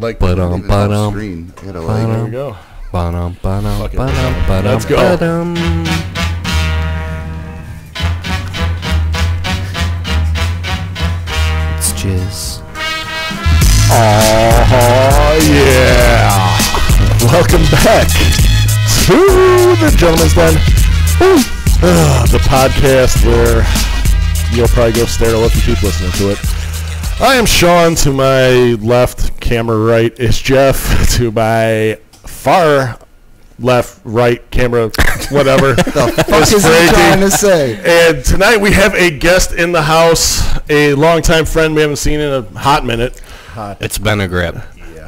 Like- Ba-dum, ba-dum, screen. I gotta like. There we go. ba-dum, ba-dum, Fuck it. ba-dum, ba-dum, Let's go. ba-dum. It's jizz. Oh yeah! Welcome back to the Gentleman's Den, Ah, the podcast where you'll probably go stare at it if you keep listening to it. I am Sean. To my left, camera right is Jeff. To my far left, right, camera, whatever. What is is he Frankie. trying to say? And tonight we have a guest in the house, a longtime friend we haven't seen in a hot minute. It's been a grip.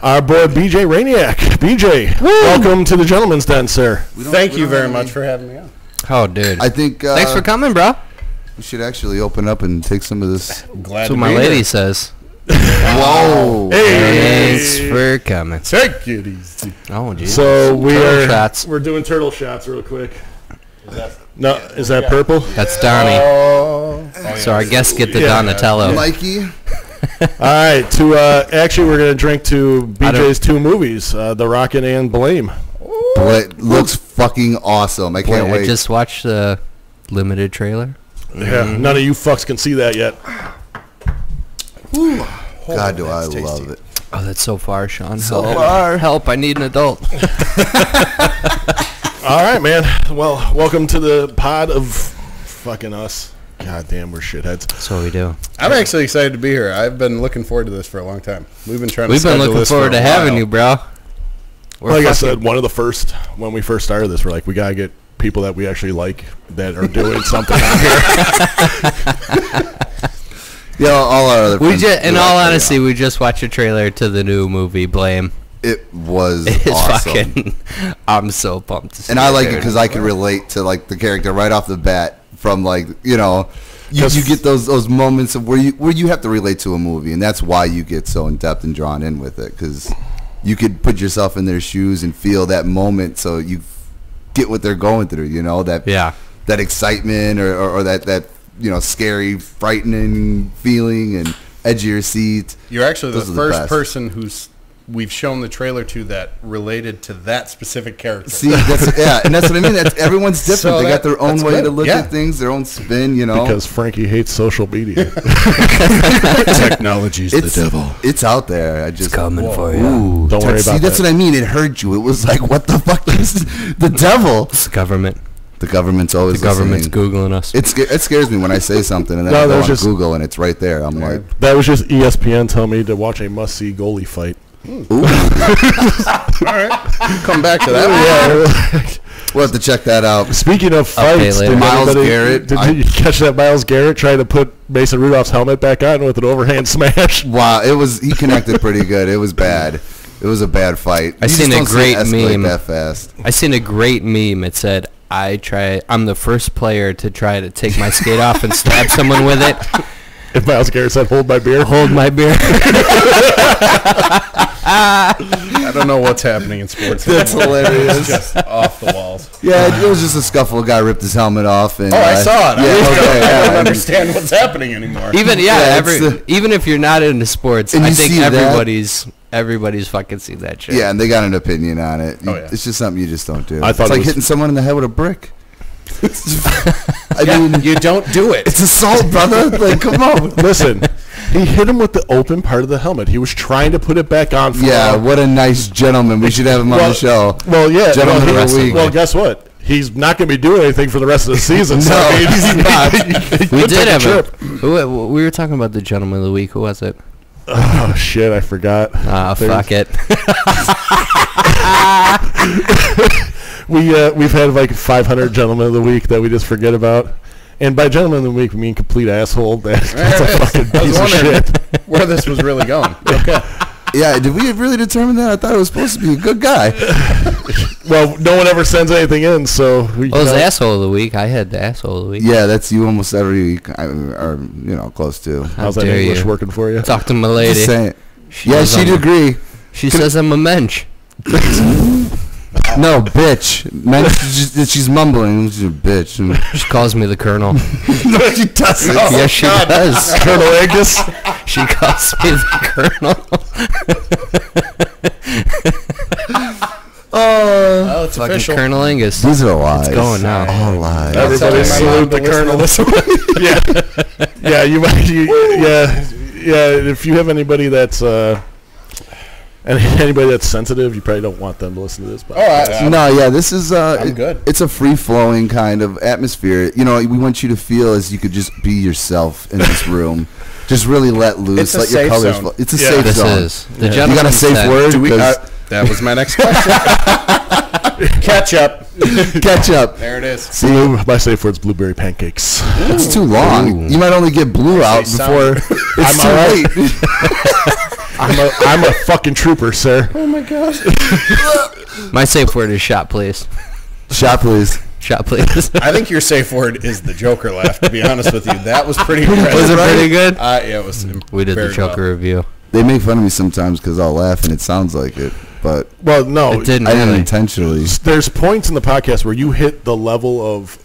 Our boy BJ Rayniak. BJ, welcome to the Gentleman's Den, sir. Thank you very much any- for having me on. Oh, dude. I think uh, Thanks for coming, bro. we should actually open up and take some of this. Glad That's to what my lady here. says. Whoa! Hey, Thanks for coming. take it easy. Oh, geez. So we Turtle are shots. we're doing turtle shots real quick. No, is that purple? That's Donnie. Oh, So our guests get the Yeah. Donatello. Mikey, All right. To uh, actually, we're gonna drink to BJ's two movies, uh, The Rocket and Blame. Boy, it looks fucking awesome. I can't I wait. just watched the limited trailer. Yeah, none of you fucks can see that yet. God, do I that's love it. Oh, that's so far, Sean. So help. far. Help, I need an adult. All right, man. Well, welcome to the pod of fucking us. God damn, we're shitheads. That's what we do. I'm actually excited to be here. I've been looking forward to this for a long time. We've been trying We've to been looking this forward a to having you, bro. We're like I said, one of the first when we first started this, we're like, we gotta get people that we actually like that are doing something on here. Yeah, all our other we just, in all oh, honesty, yeah. we just watched a trailer to the new movie Blame. it was It's awesome. fucking. I'm so pumped. To see and I like it because I can relate to like the character right off the bat. From like you know, you, 'Cause- you get those those moments of where you where you have to relate to a movie, and that's why you get so in depth and drawn in with it because you could put yourself in their shoes and feel that moment, so you get what they're going through. You know that Yeah. that excitement or, or, or that that you know scary, frightening feeling and edge of your seat. You're actually the Those the first best. person who's we've shown the trailer to that related to that specific character. See, that's yeah, and that's what I mean. That's everyone's different. So they that- got their own way good. to look Yeah. at things, their own spin. You know, because Frankie hates social media. Technology's it's the devil. It's out there. I just coming for you. Ooh, Don't worry see, about that's that. what I mean. It hurt you. It was like, what the fuck is the devil? It's the government. The government's always The government's listening. googling us. It, sca- it scares me when I say something and then No, I go there's on just- Google and it's right there. I'm like, That was just ESPN telling me to watch a must-see goalie fight. ooh, All right, come back to that. Yeah. we'll have to check that out. Speaking of fights, later. did Myles anybody- Garrett, Did I- you catch that Myles Garrett trying to put Mason Rudolph's helmet back on with an overhand smash? Wow, it was he connected pretty good. It was bad. It was a bad fight. I You seen just a don't see it great escalate meme. that fast. I seen a great meme. It said, "I try. I'm the first player to try to take my skate off and stab someone with it. If Myles Garrett said, "Hold my beer," Hold my beer." I don't know what's happening in sports. That's anymore. hilarious. Just off the walls. Yeah, it was just a scuffle. A guy ripped his helmet off. And, Oh, I uh, saw it. I, Yeah, just okay, don't, I don't and- understand what's happening anymore. even yeah, Yeah, every, the- even if you're not into sports, I think everybody's. that- everybody's everybody's fucking seen that shit. Yeah, and they got an opinion on it. You- Oh, yeah. It's just something you just don't do. I thought it's it like was- hitting someone in the head with a brick. I Yeah, mean, you don't do it. it's assault, brother. Like, come on. listen, he hit him with the open part of the helmet. He was trying to put it back on. For Yeah, him. what a nice gentleman. We should have him on the show. Well, yeah. Gentleman well, of the he- week. Well, guess what? He's not going to be doing anything for the rest of the season. so No, I mean, he's not. we did have a. trip. Who, we were talking about the gentleman of the week. Who was it? Oh shit! I forgot. Ah, There's- fuck it. We uh, we've had like 500 gentlemen of the week that we just forget about. And by gentleman of the week, we mean complete asshole. That, that's a fucking I was piece of shit. where this was really going. Okay. Yeah, did we really determine that? I thought it was supposed to be a good guy. Well, no one ever sends anything in, so we. What was you asshole of the week? I had the asshole of the week. Yeah, that's you almost every week, I- or you know, close to. How How's that dare English you. work for you? Talk to my lady. She Yeah, she'd I'm a- agree. She says I'm a mensch. No, bitch. Man, she's, she's mumbling. She's a bitch. She calls me the colonel. no, she doesn't. yes, she does. Colonel Angus. she calls me the Colonel. Oh, oh it's fucking official. Colonel Angus. These are lies. It's going now. All lies. Everybody salute the Colonel this way. yeah, yeah, you, you, yeah, yeah. If you have anybody that's uh, and anybody that's sensitive, you probably don't want them to listen to this. But Oh, I, I, No, yeah, this is uh, I'm it- good. It's a free flowing kind of atmosphere. You know, we want you to feel as you could just be yourself in this room. just really let loose, It's a let your colors zone. flow. It's a Yeah. safe This zone. is the Yeah. You got a safe said- word? do we? Uh, 'Cause- that was my next question. Catch up. catch up. There it is. See, Blue, my safe word's blueberry pancakes. it's too long. You might only get blue out before it's I'm too alright. late. I'm a, I'm a fucking trooper, sir. Oh my god. My safe word is shot, please. Shot, please. Shot, please. I think your safe word is the Joker laugh. To be honest with you, that was pretty impressive. Was it pretty good? Uh, yeah, it was. We did the very Joker well. review. They make fun of me sometimes because I'll laugh and it sounds like it, but Well, no, It didn't I didn't really. intentionally. there's points in the podcast where you hit the level of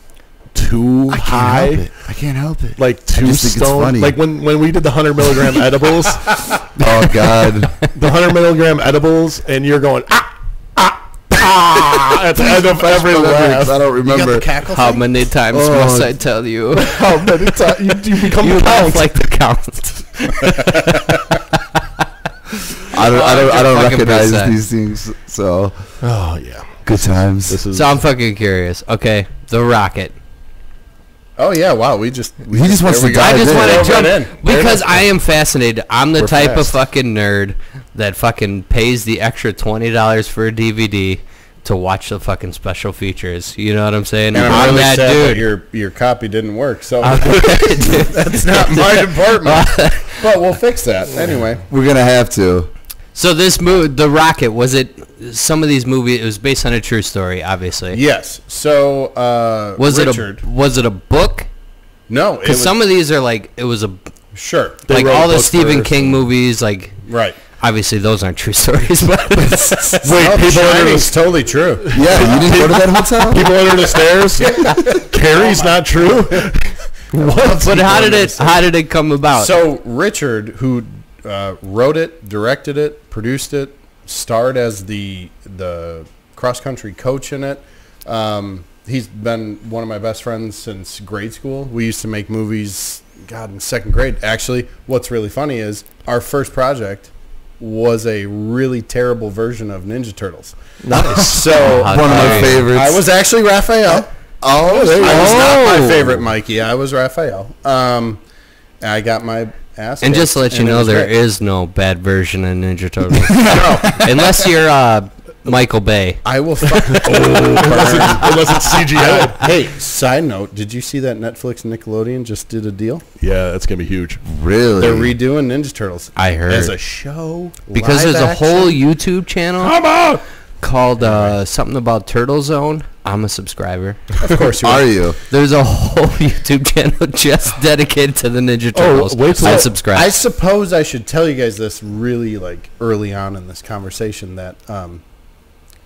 too I can't high. help it. I can't help it. Like too just think it's stoned. funny. Like when, when we did the hundred milligram edibles, Oh God. the hundred milligram edibles, and you're going ah ah ah at the end of every I don't remember. How thing? many times Oh. must I tell you? How many times you, you become you the count? like the count. I don't. I don't. I don't recognize percent. these things. So oh yeah, good times. this is So I'm fucking curious. Okay, the rocket. Oh yeah! Wow, we just we He just wants to we go. dive I just want to jump in. Because. I am fascinated. I'm the We're type of fucking nerd that fucking pays the extra twenty dollars for a DVD to watch the fucking special features. You know what I'm saying? And I'm, really that sad that your your copy didn't work. So that's not my department. but we'll fix that anyway. We're gonna have to. So this movie, The Rocket, was it? Some of these movies, it was based on a true story, obviously. Yes. So uh, Was Richard? it a was it a book? no, Because some of these are like it was a sure They like all the Stephen. King movies. Like right. obviously those aren't true stories, but Wait, no, people under Shining's the totally true. Yeah, you didn't go to that hotel. people under the stairs. Carrie's not true. what? but how did it how did it come about? So Richard, who uh, wrote it, directed it, produced it, starred as the the cross country coach in it. Um, he's been one of my best friends since grade school. We used to make movies. God, in second grade. Actually, what's really funny is our first project was a really terrible version of Ninja Turtles. Nice. So One of my favorites. I was actually Raphael. Oh, there you I was not my favorite Mikey. I was Raphael. Um, I got my ass. and just to let you know, was there great. is no bad version of Ninja Turtles. no, Unless you're uh, Michael Bay. I will. Fuck. unless, it's, unless it's CGI. hey, side note: Did you see that Netflix and Nickelodeon just did a deal? Yeah, that's gonna be huge. really. They're redoing Ninja Turtles. I heard. as a show Because live there's a whole YouTube channel Come on. Called uh, something about Turtle Zone. I'm a subscriber. Of course, you Are are. you? There's a whole YouTube channel just dedicated to the Ninja Oh, Turtles. wait till- I I- subscribe. I suppose I should tell you guys this really like early on in this conversation that um,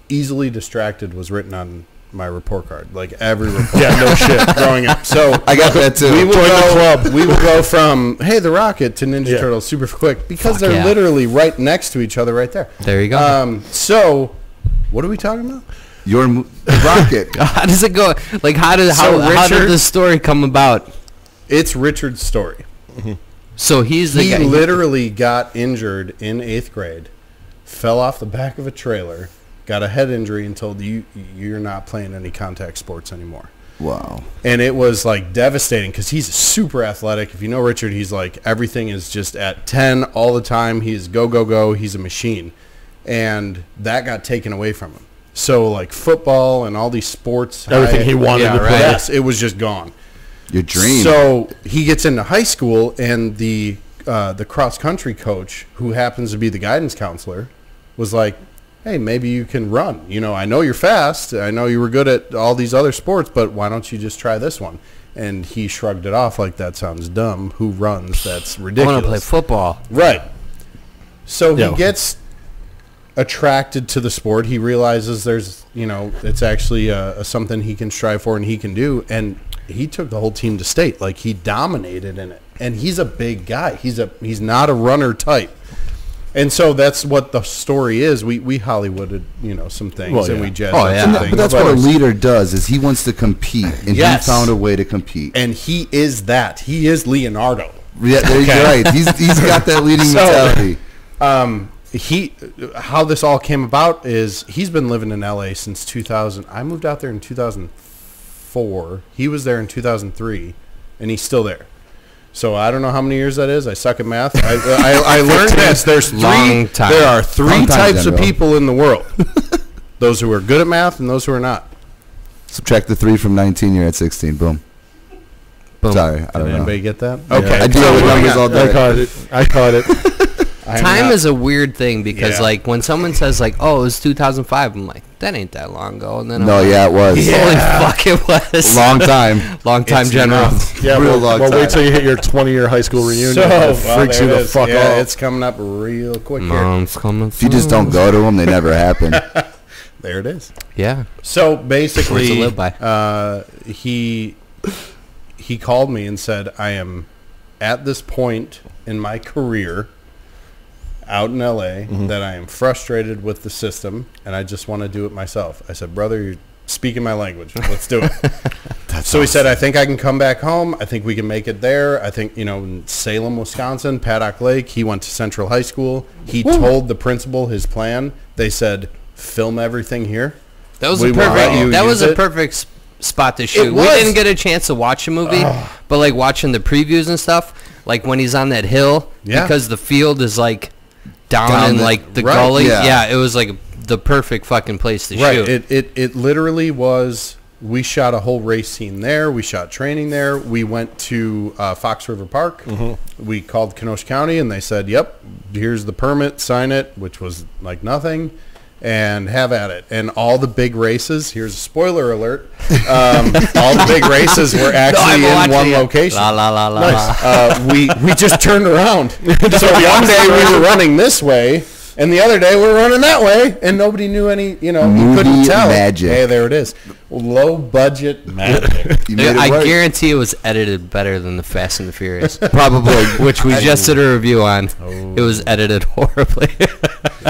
easily distracted was written on my report card. Like every report Yeah, no shit. growing up. So I got that too. we will Join the go, club. We will go from hey the Rocket to Ninja Yeah. Turtles super quick because Fuck they're yeah. literally right next to each other right there. there you go. Um, so what are we talking about? Your rocket. how does it go? Like how did So how, how did Richard- the story come about? It's Richard's story. Mm-hmm. So he's the He guy. literally got injured in eighth grade, fell off the back of a trailer, got a head injury, and told you you're not playing any contact sports anymore. Wow. and it was like devastating because he's super athletic. If you know Richard, he's like everything is just at ten all the time. He's go go go. He's a machine, and that got taken away from him. So like football and all these sports, Everything he wanted Yeah, to right. play. Yes, it was just gone. Your dream. So he gets into high school, and the uh, the cross country coach, who happens to be the guidance counselor, was like, "Hey, maybe you can run. You know, I know you're fast. I know you were good at all these other sports, but why don't you just try this one?" And he shrugged it off like that sounds dumb. Who runs? That's ridiculous. I want to play football. Right. So Yeah. he gets attracted to the sport. He realizes there's, you know, it's actually uh, something he can strive for and he can do. And he took the whole team to state. Like he dominated in it. And he's a big guy. He's a he's not a runner type. And so that's what the story is. We we Hollywooded, you know, some things Well, and we jazzed Oh, yeah. some And But things. that's what a leader does is he wants to compete and Yes. he found a way to compete. and he is that. He is Leonardo. Yeah, there you're right. He's he's got that leading So- mentality. Um, he, how this all came about is he's been living in LA since 2000. I moved out there in 2004. He was there in 2003, and he's still there. So I don't know how many years that is. I suck at math. I, I, I learned this. There's three. Long time. There are three Long types of people in the world: those who are good at math and those who are not. Subtract the three from 19, you're at 16. Boom. Boom. Sorry, I Did don't know. anybody get that? Okay. I deal with numbers all I caught it. I caught it. I'm Time not- is a weird thing because Yeah. like when someone says like, "Oh, it was 2005," I'm like, "That ain't that long ago." And then I'm No, like, yeah, it was. holy fuck, it was Long time. long time, It's General. not. Yeah, Real well, long well time. wait till you hit your 20-year high school reunion. So, it well, freaks there you the is. fuck yeah, off. It's coming up real quick here. Mom's coming. If you just don't go to them, they never happen. There it is. Yeah. So basically, to live by. Uh, he he called me and said, "I am at this point in my career out in LA Mm-hmm. that I am frustrated with the system and I just want to do it myself." I said, "Brother, you're speaking my language. Let's do it." so he said, "I think I can come back home. I think we can make it there. I think you know in Salem, Wisconsin, Paddock Lake. He went to Central High School. He told the principal his plan. They said." Film everything here. That was We a perfect. you That was a it. perfect spot to shoot. We didn't get a chance to watch the movie, but like watching the previews and stuff, like when he's on that hill, Yeah. because the field is like down, Down in the- like the right, gully. yeah. Yeah. it was like the perfect fucking place to Right. shoot. It, it it literally was. We shot a whole race scene there. We shot training there. We went to uh, Fox River Park. We called Kenosha County and they said, "Yep, here's the permit. Sign it," which was like nothing, and have at it. And all the big races. Here's a spoiler alert. Um, all the big races were actually in one location. La la la la. la. Uh, we we just turned around. so one day we were running this way, and the other day we were running that way, and nobody knew any. You know, you couldn't Movie tell. magic. Hey, there it is. Low budget magic. You made it I work. guarantee it was edited better than the Fast and the Furious, Probably. which we just did a review on. Oh. It was oh. edited horribly.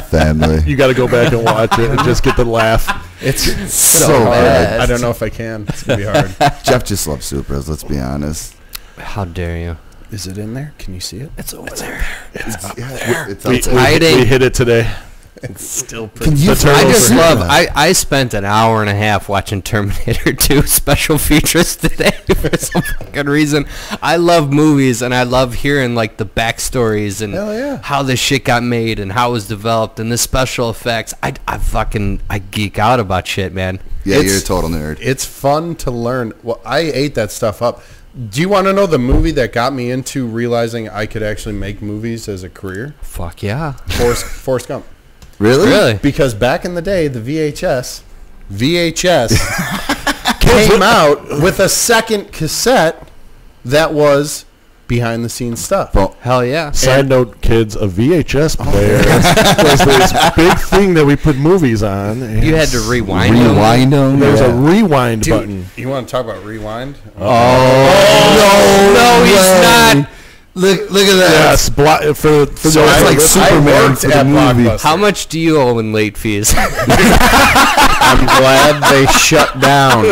Family. You got to go back and watch it and just get the laugh. it's so bad. bad. I don't know if I can. It's gonna be hard. Jeff just loves Supras, let's be honest. How dare you? Is it in there? Can you see it? It's over there. Yeah, it's We, outside. we, hiding. we hit it today. It's still Can you I just love. I, I spent an hour and a half watching Terminator 2 special features today for some fucking reason. I love movies and I love hearing like the backstories and yeah. how this shit got made and how it was developed and the special effects. I, I fucking I geek out about shit, man. Yeah, It's- you're a total nerd. It's fun to learn. Well, I ate that stuff up. Do you want to know the movie that got me into realizing I could actually make movies as a career? Fuck yeah. Forrest, Forrest Gump. Really? Really? Because back in the day, the VHS, VHS came out with a second cassette that was behind the scenes stuff. Well, Hell yeah. Side note, kids, a VHS oh, player was this big thing that we put movies on. You had to rewind them. rewind them. There was a rewind Dude, button. you want to talk about rewind? Oh, oh No, no, he's way. not. Look, look at that. Yes, blo- for, for So those it's like Superman for the movie. How much do you owe in late fees? I'm glad they shut down.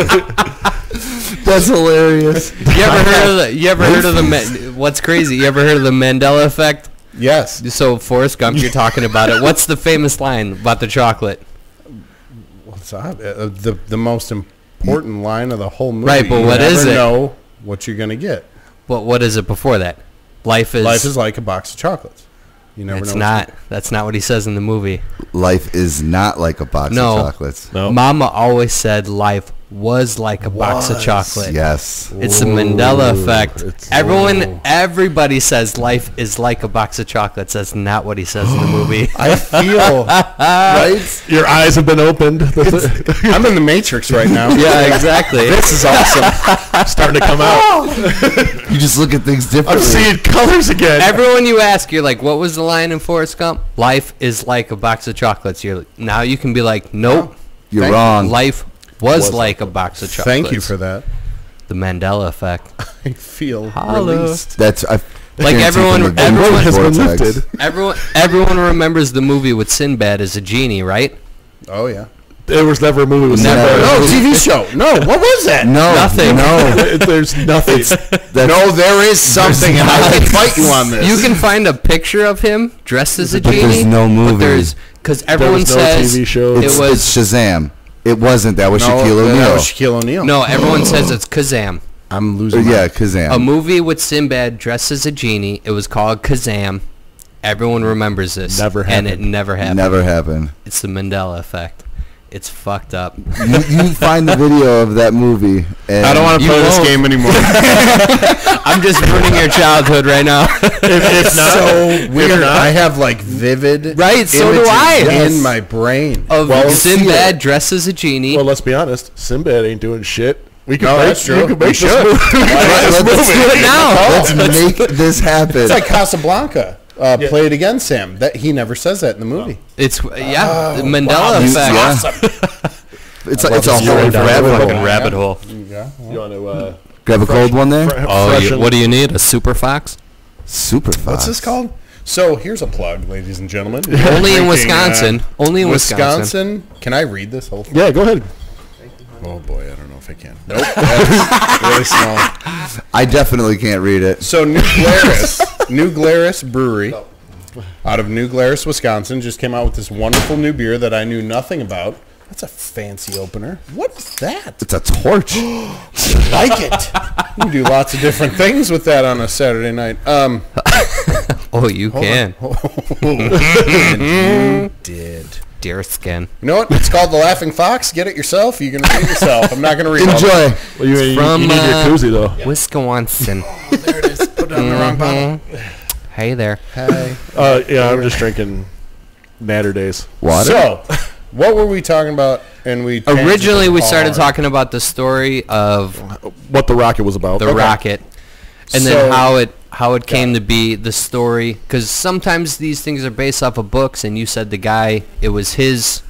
That's hilarious. You ever heard of the? You ever heard of the? Ma- what's crazy? You ever heard of the Mandela effect? Yes. So Forrest Gump, you're talking about it. What's the famous line about the chocolate? What's up? Uh, the the most important line of the whole movie. Right, but You what is never it? Know what you're gonna get. What What is it before that? Life is. Life is like a box of chocolates. You never It's know. not. That's not what he says in the movie. Life is not like a box No. of chocolates. No. Mama always said life was like a box of Was. chocolate. Yes. It's the Mandela effect. it's- Everyone, everybody says life is like a box of chocolates. That's not what he says in the movie. I feel right? Your eyes have been opened. I'm in the Matrix right now. yeah, exactly. This is awesome. starting to come out. You just look at things differently. I'm differently. seeing colors again. Everyone you ask, you're like, "What was the line in Forrest Gump?" Life is like a box of chocolates. You're like, now you can be like, "Nope, You're Thank- wrong. life was, like a box of chocolates." Thank you for that. the Mandela effect. I feel Holla. released. That's I, Like Guaranteed everyone, everyone, has been vortex. lifted. everyone, everyone remembers the movie with Sinbad as a genie, right? Oh yeah. There was never a movie with Never. Sinbad. No TV show. No. What was that? No, Nothing. No, There's nothing. that's, No, there is something, and I can fight you on this. You can find a picture of him dressed as a But genie. there's no movie. There's because everyone was no says TV show. it was it's Shazam. It wasn't. That was no, Shaquille that O'Neal. was Shaquille O'Neal. no. Everyone says it's Kazam. I'm Uh, losing. yeah, my- Kazam. A movie with Sinbad dressed as a genie. It was called Kazam. Everyone remembers this. Never happened. And it never happened. Never happened. It's the Mandela effect. It's fucked up. You, you find the video of that movie. And I don't want to play this won't. game anymore. I'm just ruining your childhood right now. it's so weird. I have like vivid Right, so do images I. in Yes. my brain. of Well, Sinbad dressed as a genie. well, let's be honest. Sinbad ain't doing shit. We could No, make, that's true. We could make should. this movie. Let's, Let's do it now. let's make this happen. It's like Casablanca. Uh, Yeah. Play it again, Sam. That he never says that in the movie. It's yeah, the Mandela You- effect. yeah. It's a, it's a whole going down the rabbit fucking hole. rabbit hole. Yeah. You want to uh, Grab a cold one there. fre- Oh, you, what do you need? A super fox? Super fox. What's this called? So here's a plug, ladies and gentlemen. Only in Drinking, uh, Wisconsin. Only in Wisconsin. Wisconsin. Can I read this whole thing? Yeah, go ahead. Oh boy, I don't know if I can. Nope. That's really small. I definitely can't read it. So New Glarus, New Glarus Brewery, out of New Glarus, Wisconsin, just came out with this wonderful new beer that I knew nothing about. That's a fancy opener. What is that? It's a torch. I like it. You can do lots of different things with that on a Saturday night. Um, Oh, you can. And you did. Deer skin. You know what? It's called the Laughing Fox. Get it yourself. You can read it yourself. I'm not going to read all Enjoy. Well, you, you, From, you need uh, your koozie though. Wisconsin. There it is. Put it on the wrong bottle. Hey there. Hey. Uh, yeah, I'm just drinking Natter Days. Water. So, what were we talking about? And we Originally, we started hard. talking about the story of What the rocket was about. the rocket, and So- then how it how it came to be the story. Because sometimes these things are based off of books, and you said the guy it was his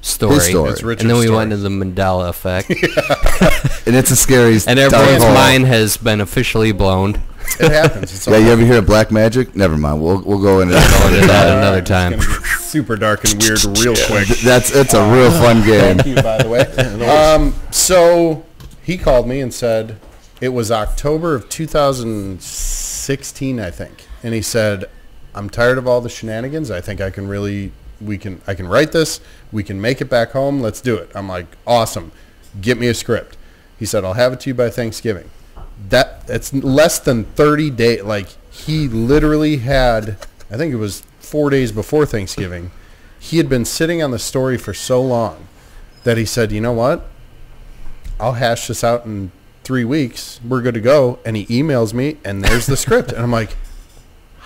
story. His story. It's Richard's and then we story. went into the Mandela effect, and it's a scary. and dark everyone's hole. mind has been officially blown. It happens. It's all Yeah, you ever hear of black magic? Never mind. We'll we'll go into Go that. into that All another it's time. gonna be super dark and weird real quick. That's it's a real fun game. Thank you, by the way. Um, so he called me and said it was October of 2016, I think, and he said, "I'm tired of all the shenanigans. I think I can really, we can, I can write this. We can make it back home. Let's do it." I'm like, "Awesome, get me a script." He said, "I'll have it to you by Thanksgiving." That it's less than 30 days. Like he literally had, I think it was four days before Thanksgiving. He had been sitting on the story for so long that he said, "You know what? I'll hash this out in three weeks. We're good to go." And he emails me, and there's the script, and I'm like,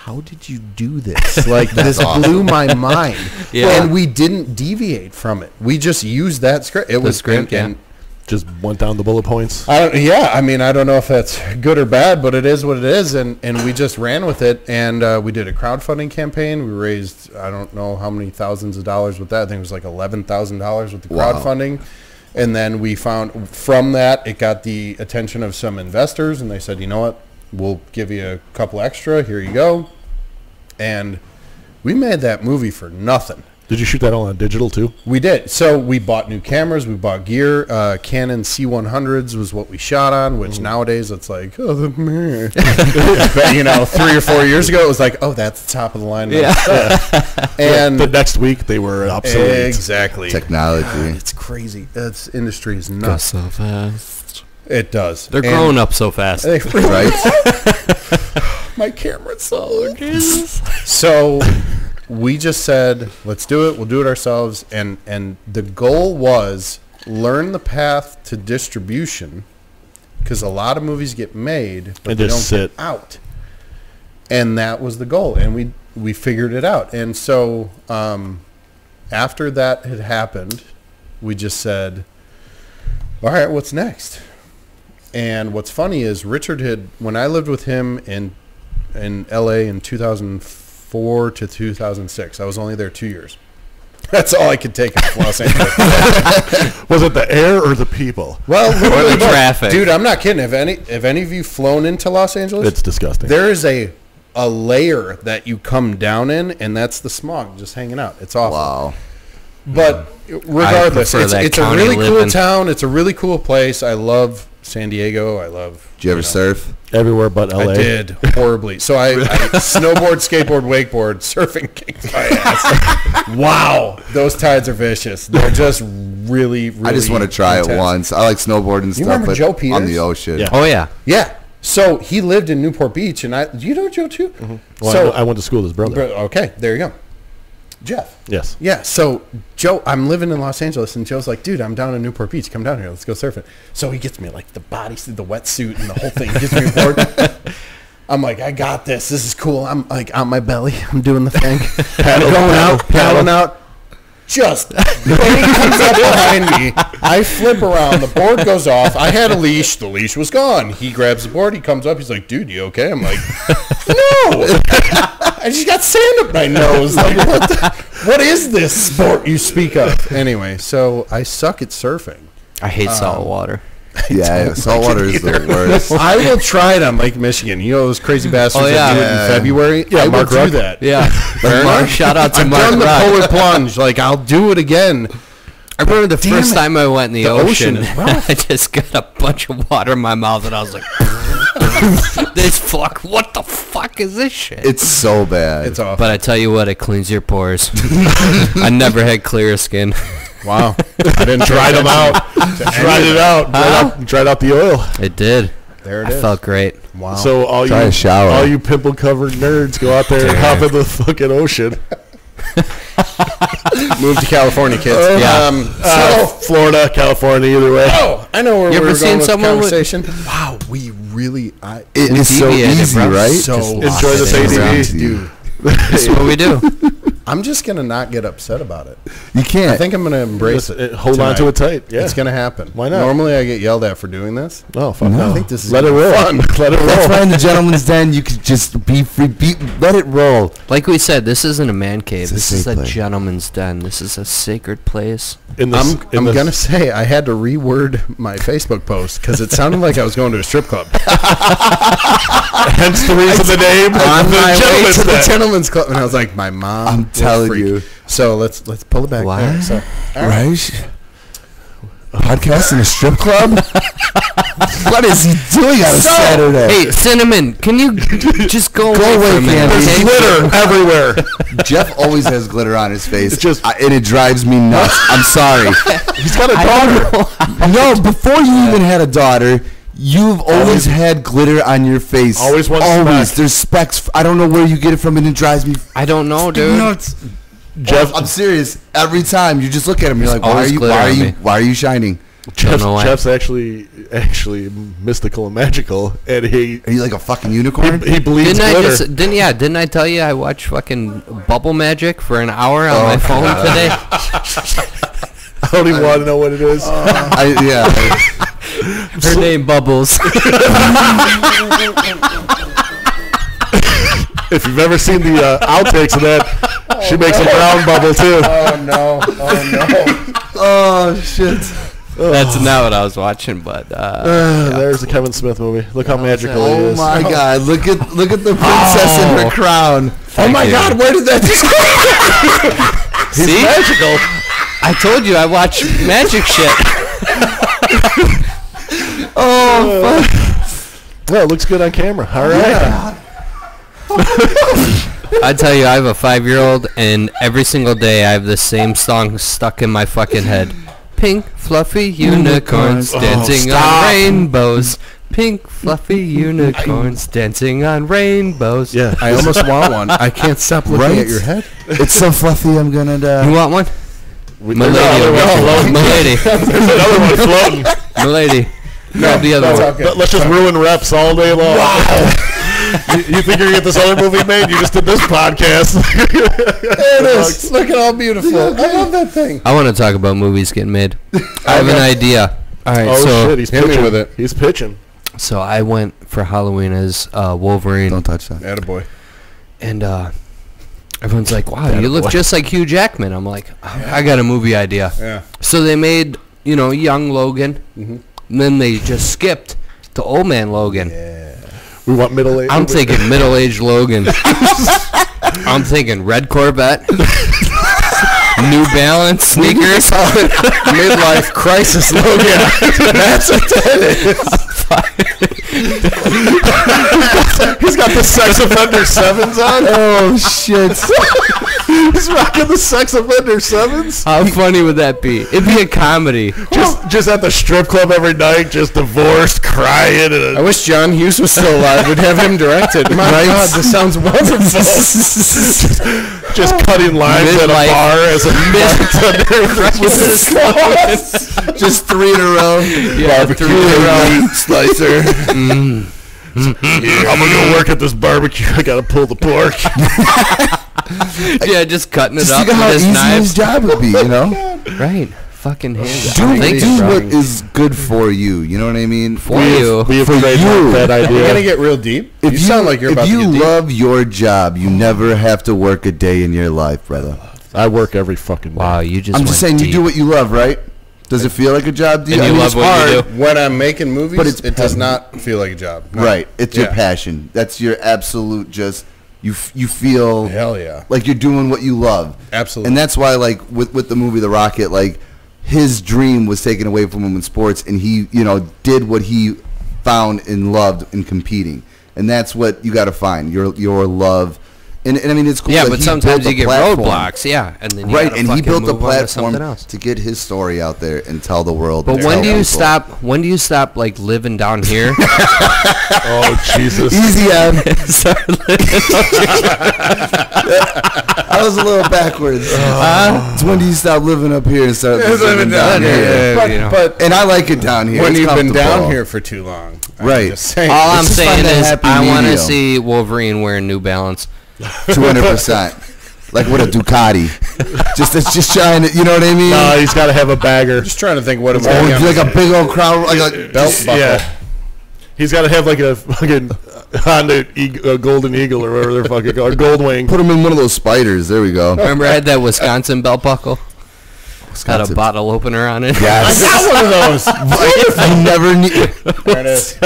"How did you do this? Like this blew my mind." Yeah. And we didn't deviate from it. We just used that script. It was script, and- and Just went down the bullet points. I don't, yeah, I mean, I don't know if that's good or bad, but it is what it is, and, and we just ran with it, and uh, we did a crowdfunding campaign. We raised, I don't know how many thousands of dollars with that. I think it was like eleven thousand dollars with the Wow. crowdfunding, and then we found from that it got the attention of some investors, and they said, you know what, we'll give you a couple extra. Here you go, and we made that movie for nothing. Did you shoot that all on digital too? We did. So we bought new cameras. We bought gear. Uh, Canon C100s was what we shot on, which nowadays it's like, oh, the meh. but you know, three or four years ago, it was like, oh, that's the top of the line. Yeah. stuff. and the next week they were obsolete. exactly, Technology. it's crazy. It's industry is nuts. so fast. It does. They're And growing up so fast. they- Right? my camera's so so we just said let's do it. We'll do it ourselves. And and the goal was learn the path to distribution because a lot of movies get made but they don't sit. get out. And that was the goal and we we figured it out. And so um, after that had happened we just said all right what's next? And what's funny is Richard had when I lived with him in in LA in 2004 to 2006. I was only there 2 years. That's all I could take of Los Angeles. Was it the air or the people? well, Or the literally traffic. Dude, I'm not kidding. Have any if any of you flown into Los Angeles, It's disgusting. there is a a layer that you come down in, and that's the smog just hanging out. It's awful. Wow. But mm. regardless, it's, it's a county really cool town. It's a really cool place. I love San Diego. I love. Did you ever know, surf? Everywhere but L.A. I did horribly. So I, I snowboard, skateboard, wakeboard, surfing kicked my ass. wow, those tides are vicious. They're just really, really. I just want to try it once. I like snowboarding and stuff, remember but Joe on the ocean. Yeah. Oh yeah. Yeah. So he lived in Newport Beach, and I. Do you know Joe too? Mm-hmm. Well, so I, I went to school with his brother. Okay, there you go. Jeff. Yes. Yeah, so Joe, I'm living in Los Angeles, and Joe's like, dude, I'm down in Newport Beach. Come down here. Let's go surfing. So he gets me like the bodysuit, the wetsuit, and the whole thing. He gets me aboard. I'm like, I got this. This is cool. I'm like on my belly. I'm doing the thing. Paddle, going out, paddle, paddling out. Just bang comes up behind me. I flip around. The board goes off. I had a leash. The leash was gone. He grabs the board. He comes up. He's like, "Dude, you okay?" I'm like, "No, I just got sand up my nose. Like, what? The, what is this sport you speak of?" Anyway, so I suck at surfing. I hate um, salt water. Yeah, saltwater is the worst. I will try it on Lake Michigan. You know those crazy oh, bastards Oh, that do it in February? Yeah, I Mark will Ruck. do that. Yeah. Fair Mark- Shout out to I've Mark done the polar plunge. Like I'll do it again. I remember the Damn first it. time I went in the, The ocean, ocean. I just got a bunch of water in my mouth and I was like, this fuck, what the fuck is this shit? It's so bad. It's awful. but I tell you what, it cleans your pores. I never had clear skin. Wow. I didn't try Dried them out. Dried it out. Dried out. Dried out the oil. It did. There it I is. felt great. wow. So all Try you a shower. all you pimple covered nerds go out there and hop in the fucking ocean. move to California, kids. Yeah. Um, Uh, Florida, California, either way. oh, I know where You we ever were seen going with the someone with- conversation. wow, we really. I, It We is so deviated, easy, bro. right? So Just lost Enjoy it this in ADV. easy. dude. That's what we do. I'm just gonna not get upset about it. You can't. I think I'm gonna embrace Just, it. uh, hold on to it tight. Yeah. It's gonna happen. Why not? Normally, I get yelled at for doing this. Oh fuck No. no. I think this is Let it roll. be Let it That's roll. why in the gentleman's den you could just be free. Be, let it roll. Like we said, this isn't a man cave. It's a This is a place. gentleman's den. This is a sacred place. In the, I'm, I'm gonna say I had to reword my Facebook post because it sounded like I was going to a strip club. Hence the reason the name. on the my way gentleman's to the gentleman's club, and I was like, "My mom." I'm will telling freak. you. So let's let's pull it back. What? There. So, right. Right? Podcast in a strip club? what is he doing on a Saturday? Hey, Cinnamon, can you just go, Go away, away, for a minute? Candy. okay? Glitter everywhere. Jeff always has glitter on his face. It's just- I, and it drives me nuts. I'm sorry. He's got a daughter. no, before you even had a daughter, you've always, Always- had glitter on your face. Always one Always. speck. There's specks. I don't know where you get it from, and it drives me I don't know, dude. nuts. Jeff, I'm serious. Every time you just look at him, you're like, why are you? Why are you? Why are you shining? Jeff's, why. Jeff's actually actually mystical and magical, and he Are you like a fucking unicorn? he bleeds Didn't I glitter. just didn't yeah, didn't I tell you I watched fucking Bubble Magic for an hour on oh. my phone today? I don't even want to know what it is. I, yeah. Her name Bubbles. if you've ever seen the uh, outtakes of that, she makes a brown bubble too. Oh no! Oh no! oh shit. That's not what I was watching, but uh, Uh, There's the Kevin Smith movie. Look how magical he Oh my god! Look at look at the princess in her crown. Oh my you. God! Where did that just come? go? see, Magical. I told you I watch magic shit. Oh, well, it looks good on camera. All right. I tell you, I have a five-year-old, and every single day I have the same song stuck in my fucking head. Pink fluffy unicorns Oh, dancing stop. on rainbows. Pink fluffy unicorns dancing on rainbows. Yeah. I almost want one. I can't stop looking Right? at your head. It's so fluffy. I'm gonna uh, You want one? We- Milady, There's another one floating. milady. Grab the other one. all. Let- Let's just ruin reps all day long. you, you think you're gonna get this other movie made? You just did this podcast. It is. Look at how beautiful. I love that thing. I want to talk about movies getting made. I have an idea. All right, oh so shit, he's pitching with it. He's pitching. so I went for Halloween as uh, Wolverine, Don't touch that. Attaboy. and uh, everyone's like, "Wow, you look just like Hugh Jackman." I'm like, "I got a movie idea." Yeah. So they made, you know, young Logan, Mm-hmm. And then they just skipped to old man Logan. Yeah. We want middle age. I'm thinking middle-aged Logan. I'm thinking red Corvette, New Balance sneakers. Midlife crisis Logan. That's what that He's got the sex offender sevens on. Oh shit! He's rocking the sex offender sevens. How funny would that be? It'd be a comedy. Just, just at the strip club every night, just divorced, crying, and I wish John Hughes was still alive. We'd have him direct it. My Right? God, this sounds wonderful. just cutting lines at a Midlife. bar as a bartender. Just three in a row. Yeah, three in a row. slicer. Mm. I'm gonna go work at this barbecue. I gotta pull the pork. Yeah, just cutting it Just up think of how with his easy knives. his job would be. You know, Right. Fucking hands. do, I'm do what is good for you. You know what I mean? For you. We have For trademarked you. that You're gonna get real deep. If you, sound like you're if about you to get deep. love your job, you never have to work a day in your life, brother. I work every fucking day. Wow, you just. I'm just saying, went you do what you love, right? Does it feel like a job to you? And I you mean, love it's what you hard, do. when I'm making movies, But it's it does not feel like a job. No. Right. It's your passion. That's your absolute just you f- you feel Hell yeah. like you're doing what you love. Absolutely. And that's why like with with the movie The Rocket like his dream was taken away from him in sports and he, you know, did what he found and loved in competing. And that's what you got to find. Your your love. And, and I mean it's cool Yeah, but sometimes you get platform. roadblocks. Yeah, and then you Right, and he built a move on to platform else. to get his story out there and tell the world. But when do you people. stop? When do you stop like living down here? Oh Jesus! Easy on. I was a little backwards. Uh, it's when do you stop living up here and start living, down, here? here. but, you know. but And I like it down here. when It's you've been down here for too long, I'm Right. just saying. All I'm saying find that is, happy I want to see Wolverine wearing New Balance. Two hundred percent. Like with a Ducati, just it's just trying to, you know what I mean? No, he's got to have a bagger. just trying to think what it oh, like a big old crown, like a belt buckle. Yeah. He's got to have like a fucking Honda Eagle, uh, Golden Eagle or whatever they're fucking called, Gold Wing. Put him in one of those spiders. There we go. Remember, I had that Wisconsin belt buckle. Had a bottle opener on it. Yes. Got one of those. I never knew. There it is.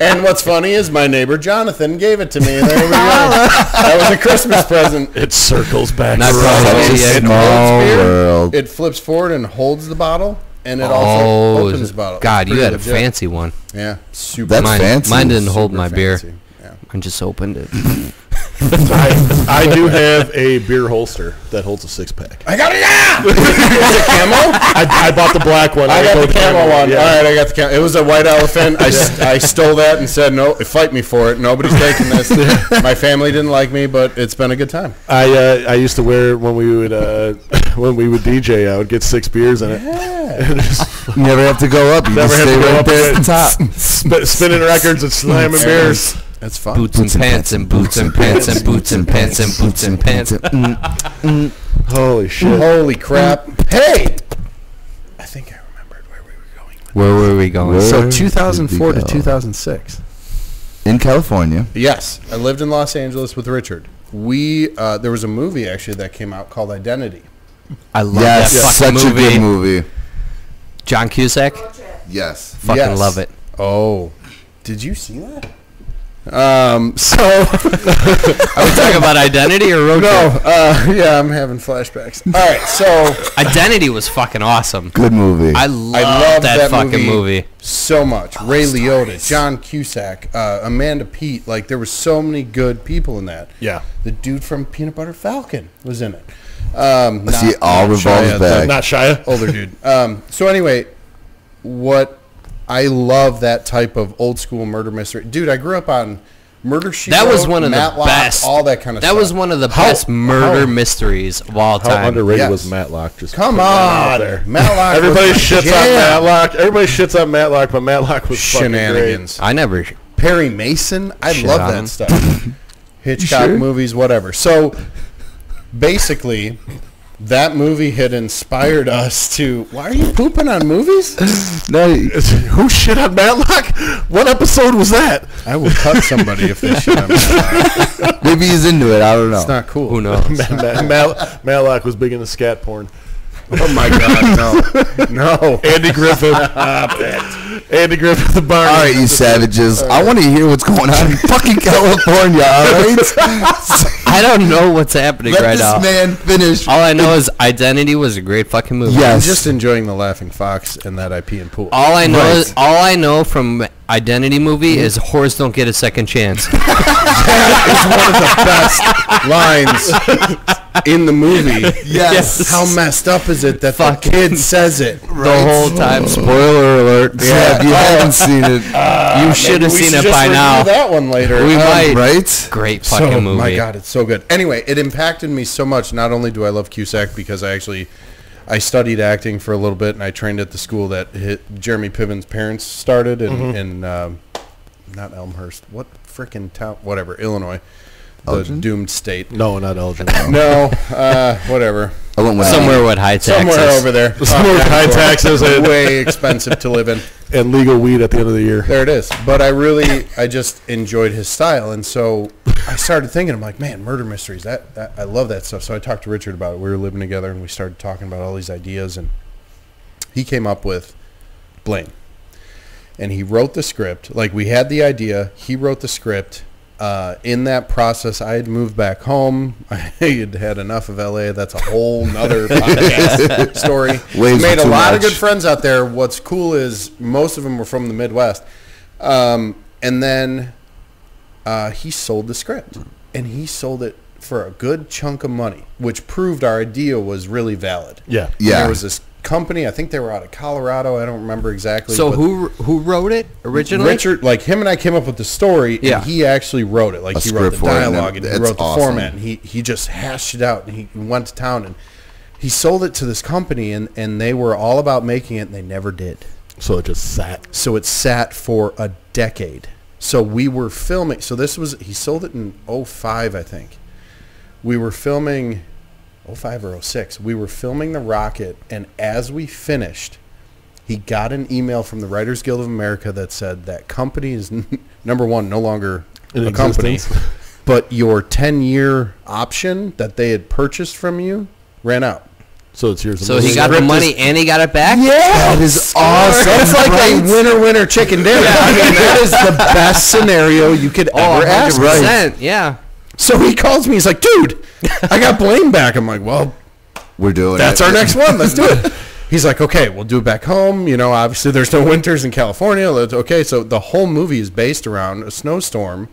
And what's funny is my neighbor Jonathan gave it to me. There we go. That was a Christmas present. It circles back. Not around. probably Such a small beer. world. It flips forward and holds the bottle, and it Oh, also opens the bottle. God, you pretty had a fancy one. Yeah, super. That's mine, fancy. mine didn't hold super my beer. Yeah. I just opened it. I, I do have a beer holster that holds a six pack. I got it. Yeah. Is it camo? I, I bought the black one. I got the with camo one. Yeah. All right, I got the camo. It was a white elephant. I, s- I stole that and said, no, fight me for it. Nobody's taking this. My family didn't like me, but it's been a good time. I uh, I used to wear it when we would uh, when we would DJ. I would get six beers in it. And just You never have to go up. You Never just have stay to go right up there at the top. sp- spinning records and slamming beers. That's fun. Boots and pants and boots and pants and boots and pants and boots and pants. Mm. Mm. Holy shit! Holy crap. Mm. Hey! I think I remembered where we were going. Where were we going? Where- So did 2004 we to go? 2006. In California. Yes, I lived in Los Angeles with Richard. We uh, there was a movie actually that came out called Identity. I love Yes, that such fucking a good movie. movie. John Cusack, Yes. fucking Yes. love it. Oh, did you see that? Um. So Are we talking about Identity or Road no. Trip? Uh, yeah, I'm having flashbacks. All right. So Identity was fucking awesome. Good movie. I love love that, that fucking movie. movie. so much. Ray Liotta, John Cusack, uh, Amanda Peet. Like there were so many good people in that. Yeah, The dude from Peanut Butter Falcon was in it. Um, I see it all not revolves Shia, back. the not Shia. older dude. Um, so anyway, what I love that type of old school murder mystery, dude. I grew up on Murder She That was one of the best. all that kind of That stuff. was one of the How- best murder how- mysteries of all How time. underrated Yes. was Matlock? Just Come putting that out on. Matlock. Everybody was my shits on. Matlock. Everybody shits on Matlock, but Matlock was fucking great. Shenanigans. I never. Perry Mason. I Shit love that stuff. Hitchcock sure? movies, whatever. So basically, that movie had inspired us to. Why are you pooping on movies? no, Who shit on Matlock? What episode was that? I will cut somebody if they shit on Matlock. maybe he's into it. I don't know. It's not cool. Who knows? Ma- Ma- Mal- Matlock was big into scat porn. Oh my God, no, no. Andy Griffith. Andy Griffith, the bar. All right, you savages. I want to hear what's going on in fucking California. All right, I don't know what's happening let right this now. man finish. All I know is Identity was a great fucking movie. Yes. I'm just enjoying the Laughing Fox and that IP and pool. All I know Right. is all I know from Identity movie is whores don't get a second chance. That is one of the best lines in the movie. Yes. How messed up is it that Fuck. the kid says it? The whole time. Spoiler alert. Yeah, if you haven't seen it, you should have seen should it just by review now. That one later. We Um, might. right? Great So, fucking movie. my god, it's so good. Anyway, it impacted me so much. Not only do I love Cusack because I actually I studied acting for a little bit and I trained at the school that hit Jeremy Piven's parents started in in um, not Elmhurst. What frickin' town? Whatever, Illinois, the doomed state. No, not Elgin. No, uh, whatever. I went with Somewhere with high taxes. Somewhere over there. Somewhere with high taxes and- way expensive to live in. and legal weed at the end of the year. There it is. But I really, I just enjoyed his style, and so I started thinking, I'm like, man, murder mysteries. That, that I love that stuff. So I talked to Richard about it. We were living together, and we started talking about all these ideas, and he came up with Blame, and he wrote the script. Like we had the idea, he wrote the script. Uh, in that process, I had moved back home. I had had enough of LA. That's a whole nother podcast story. Waves Made a too lot of good friends out there. What's cool is most of them were from the Midwest. Um, and then uh, he sold the script, and he sold it for a good chunk of money, which proved our idea was really valid. Yeah. And Yeah. there was this company. I think they were out of Colorado. I don't remember exactly. So who who wrote it originally? Richard, like him and I came up with the story, Yeah. and he actually wrote it. Like A he wrote the for it, and dialogue, and he wrote the awesome. format, and he he just hashed it out, and he went to town, and he sold it to this company, and and they were all about making it, and they never did. So it just sat. So it sat for a decade. So we were filming. So this was he sold it in 05, I think. We were filming 05 or 06. We were filming the rocket and as we finished, he got an email from the Writers Guild of America that said that company is number 1 no longer In a company. But your 10-year option that they had purchased from you ran out. So it's yours. So he got the Script is- money and he got it back. Yeah, that is awesome. That's like right? a winner winner chicken dinner. I mean, that is the best scenario you could Oh, ever ask. 100%. Yeah. So he calls me. He's like, "Dude, I got Blame back." I'm like, "Well, We're doing that's it. our next one. Let's do it." He's like, "Okay, we'll do it back home. You know, obviously there's no winters in California. Okay, so the whole movie is based around a snowstorm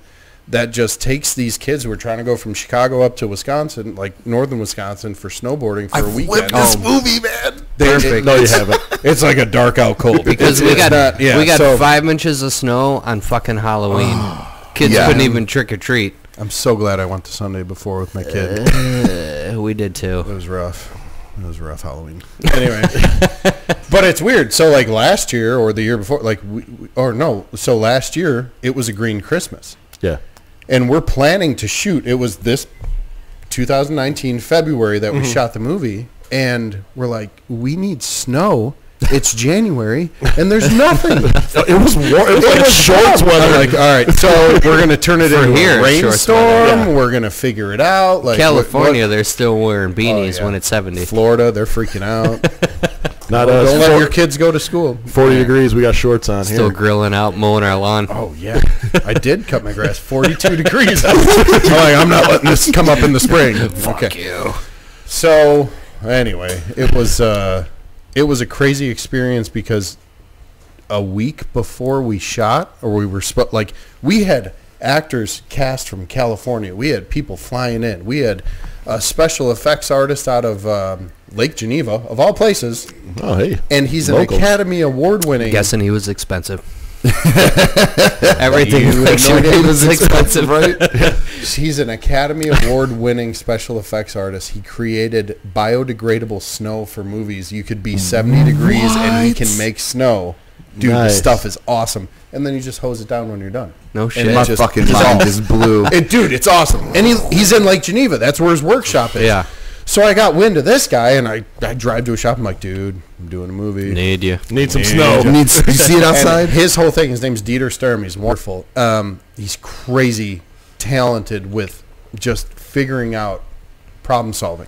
that just takes these kids who are trying to go from Chicago up to Wisconsin, like northern Wisconsin, for snowboarding for I a flipped weekend. this Oh. movie, man. They're Perfect. No, you haven't. It's like a dark out cold Because we got not- yeah, we got so- five inches of snow on fucking Halloween. Kids Yeah. couldn't even trick or treat. I'm so glad I went to Sunday before with my kid. Uh, we did too. It was rough. It was rough Halloween. Anyway, but it's weird. So like last year or the year before, like we, we- or no, so last year it was a green Christmas, Yeah. and we're planning to shoot. It was this 2019 February that we shot the movie, and we're like, we need snow. It's January, and there's nothing. It was war. It was like shorts I'm weather. like, all right, so we're gonna turn it For into here, a it's shorts rainstorm. weather, yeah. We're gonna figure it out. Like what- California, what- they're still wearing beanies Oh, yeah. when it's 70. Florida, they're freaking out. Not Don't let Four- your kids go to school. 40 degrees. We got shorts on here. Still here. grilling out, mowing our lawn. Oh yeah, I did cut my grass 42 degrees. I'm like, I'm not letting this come up in the spring. okay. you. So anyway, it was uh, it was a crazy experience because a week before we shot, or we were sp- like we had actors cast from California. We had people flying in. We had a special effects artist out of um, Lake Geneva, of all places, Oh, hey. and he's an Academy Award winning. Guessing he was expensive. Everything You like had no idea he he was expensive, right? He's an Academy Award winning special effects artist. He created biodegradable snow for movies. You could be 70 degrees and he can make snow. Dude, Nice. this stuff is awesome. And then you just hose it down when you're done. No shit. it My just- fucking just mind all- just blew. It, dude, it's awesome. And he, he's in Lake Geneva. That's where his workshop is. Yeah. So I got wind of this guy and I, I drive to a shop. I'm like, dude, I'm doing a movie. Need you. Need some Yeah. snow. You, need, you see it outside? And his whole thing, his name's Dieter Sturm. He's wonderful. Um, he's crazy talented with just figuring out problem solving.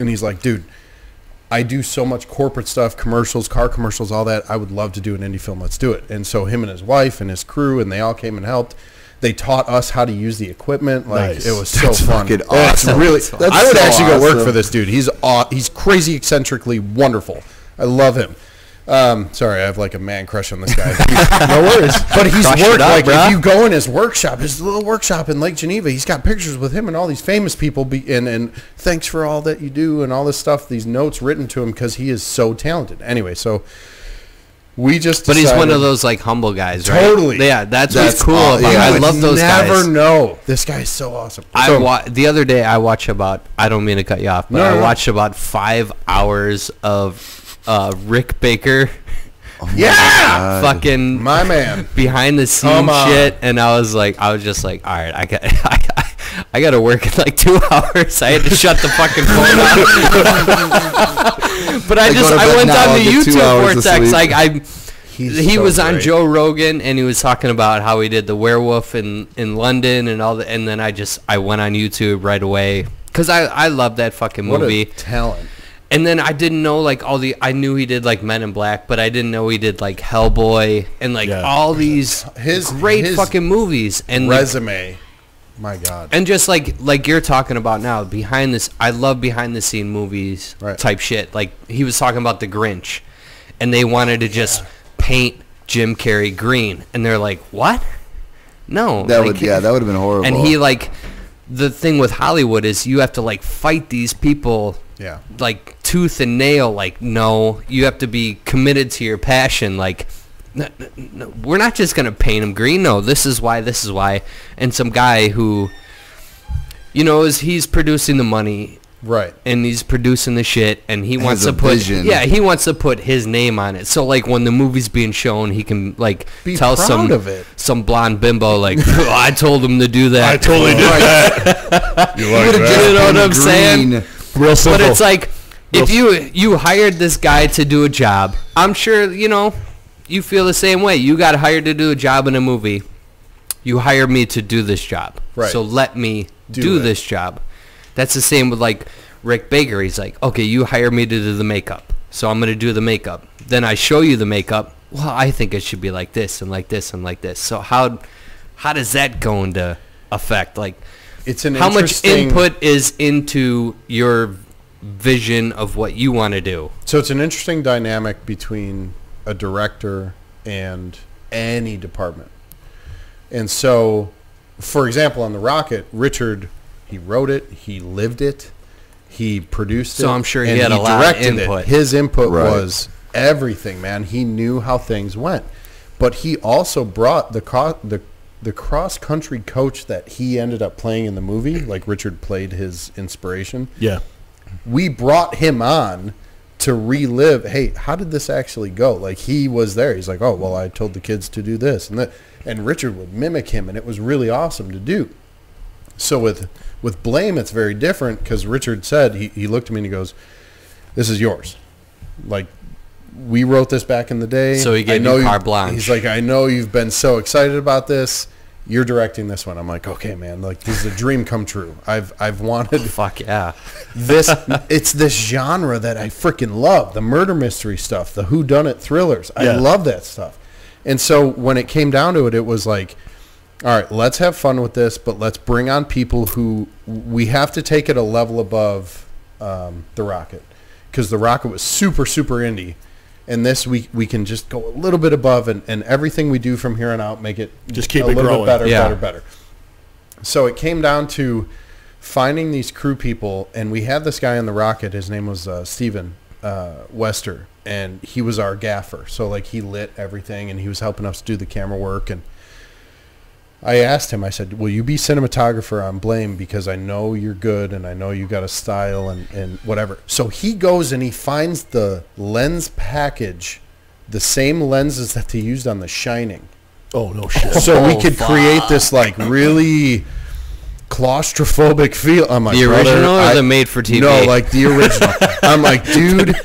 And he's like, dude, I do so much corporate stuff, commercials, car commercials, all that. I would love to do an indie film. Let's do it. And so him and his wife and his crew, and they all came and helped. They taught us how to use the equipment. Like Nice. it was That's so fun. fucking It's awesome. really, That's I would so actually go work for this dude. He's aw- he's crazy, eccentrically wonderful. I love him. Um, sorry, I have like a man crush on this guy. no worries. But he's Crush worked up, like bruh. if you go in his workshop, his little workshop in Lake Geneva, he's got pictures with him and all these famous people. Be, and and thanks for all that you do and all this stuff. These notes written to him because he is so talented. Anyway, so we just. But he's one of those like humble guys, right? Totally. Yeah, that's, That's what's cool aw- about. yeah, I you love would those never guys. know. This guy is so awesome. I So- wa- the other day I watched about. I don't mean to cut you off, but No, I no, no. watched about five hours of uh, Rick Baker yeah, fucking my man. behind the scenes shit, and I was like, I was just like, all right, I got, I, I, I got to work in like two hours. I had to shut the fucking phone off. but I Like, go just, I went now, on the YouTube hours of vortex. Like I, He's he so was on. Joe Rogan, and he was talking about how he did the werewolf in in London and all the, and then I just, I went on YouTube right away. Cause I, I love that fucking What movie. a talent. And then I didn't know like all the I knew he did like Men in Black, but I didn't know he did like Hellboy and like Yeah. all these His- great his fucking movies and like, Resume. My God. and just like like you're talking about now behind this I love behind the scene movies Right. type shit. Like he was talking about the Grinch and they wanted to just paint Jim Carrey green and they're like, "What?" No. That like, would yeah, that would have been horrible. And he like the thing with Hollywood is you have to like fight these people Yeah. like tooth and nail like no you have to be committed to your passion like n- n- n- we're not just gonna paint him green no this is why this is why and some guy who you know is he's producing the money Right. and he's producing the shit and he wants to put vision. yeah he wants to put his name on it so like when the movie's being shown he can like Be tell proud some of it. some blonde bimbo like "Oh, I told him to do that I totally did that. You like that? You know what I'm saying? green. Real simple. But it's like if you you hired this guy to do a job, I'm sure you know you feel the same way. You got hired to do a job in a movie. You hired me to do this job, Right. so let me Do do, this job. That's the same with like Rick Baker. He's like, okay, you hired me to do the makeup, so I'm gonna do the makeup. Then I show you the makeup. Well, I think it should be like this and like this and like this. So how how does that go into effect? Like It's an how much input is into your vision of what you want to do So it's an interesting dynamic between a director and any department. And so, for example, on the Rocket, Richard, he wrote it, he lived it, he produced it. So I'm sure he and had a lot of directed it. input. His input Right. was everything, man. He knew how things went, but he also brought the co- the the cross country coach that he ended up playing in the movie, like Richard played his inspiration yeah. we brought him on to relive hey how did this actually go? Like he was there. He's like oh well i told the kids to do this and that. And richard would mimic him and it was really awesome to do. So with with blame it's very different because richard said he, he looked at me and he goes this is yours. Like we wrote this back in the day. So he gave I know you carte blanche. he's like i know you've been so excited about this you're directing this one. I'm like okay man like this is a dream come true. I've i've wanted fuck yeah. this it's this genre that I freaking love. The murder mystery stuff the who done it thrillers. I love that stuff. And so when it came down to it it was like all right let's have fun with this but let's bring on people who we have to take it a level above um, the rocket. Because the rocket was super super indie and this we we can just go a little bit above and, and everything we do from here on out make it Just keep a it little growing. bit better Yeah. better better so it came down to finding these crew people, and we had this guy on the rocket. His name was uh, Steven uh, Wester, and he was our gaffer. So like he lit everything, and he was helping us do the camera work. And I asked him, I said, "Will you be cinematographer on Blame because I know you're good, and I know you got a style and and whatever." So he goes and he finds the lens package, the same lenses that they used on The Shining Oh no shit. so we Oh, could create this like really claustrophobic feel. I'm like The "Brother, original or I- the made for TV? No, like the original. I'm like, dude,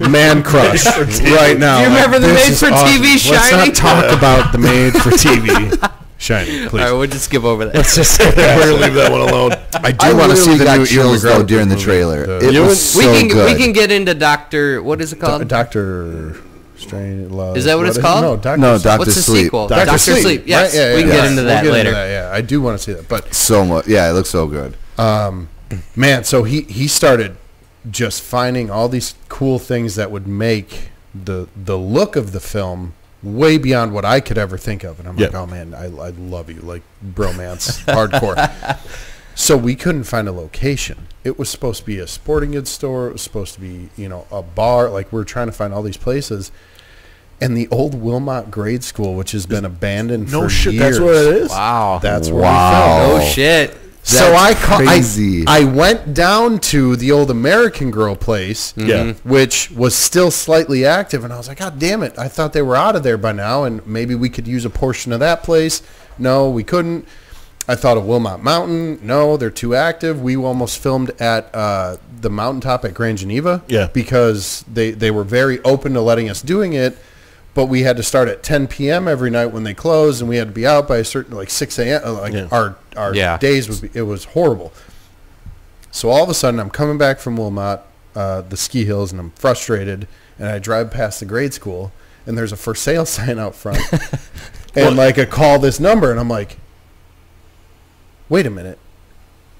man crush right now. Do you Like, remember the this made for awesome. TV Let's Shining? not talk about the made for TV Shining, all please. right we'll just skip over that Let's just leave that one alone. I do I want to see the got new chills, Ewan though, during the trailer. the- It You was we so can good. we can get into Doctor. What is it called? Doctor Strange Love. Is that what it's called? No, Doctor. No, Sleep. Doctor What's the Sleep. sequel? Dr. Doctor Sleep, Sleep. Yes, Right? Yeah, we can yeah, get yeah. into We'll that get later. that, Yeah, I do want to see that, but so much. Yeah, it looks so good. Um, man, so he he started just finding all these cool things that would make the the look of the film way beyond what I could ever think of, and I'm like, oh man, I, I love you, like bromance, hardcore. So we couldn't find a location. It was supposed to be a sporting goods store. It was supposed to be, you know, a bar. Like we are trying to find all these places. And the old Wilmot Grade School, which has been abandoned for years. No for shit, years. that's what it is. Wow. That's where Wow. we oh found it. shit. So I, ca- I crazy. I went down to the old American Girl place, Yeah. which was still slightly active, and I was like, God damn it! I thought they were out of there by now, and maybe we could use a portion of that place. No, we couldn't. I thought of Wilmot Mountain. No, they're too active. We almost filmed at uh, the mountaintop at Grand Geneva. Yeah. Because they, they were very open to letting us doing it, but we had to start at 10 p.m. every night when they closed, and we had to be out by a certain like 6 a.m. uh, Like Yeah. our our Yeah. days would be. It was horrible. So all of a sudden, I'm coming back from Wilmot, uh, the ski hills, and I'm frustrated. And I drive past the grade school, and there's a for sale sign out front, and like a call this number, and I'm like, wait a minute,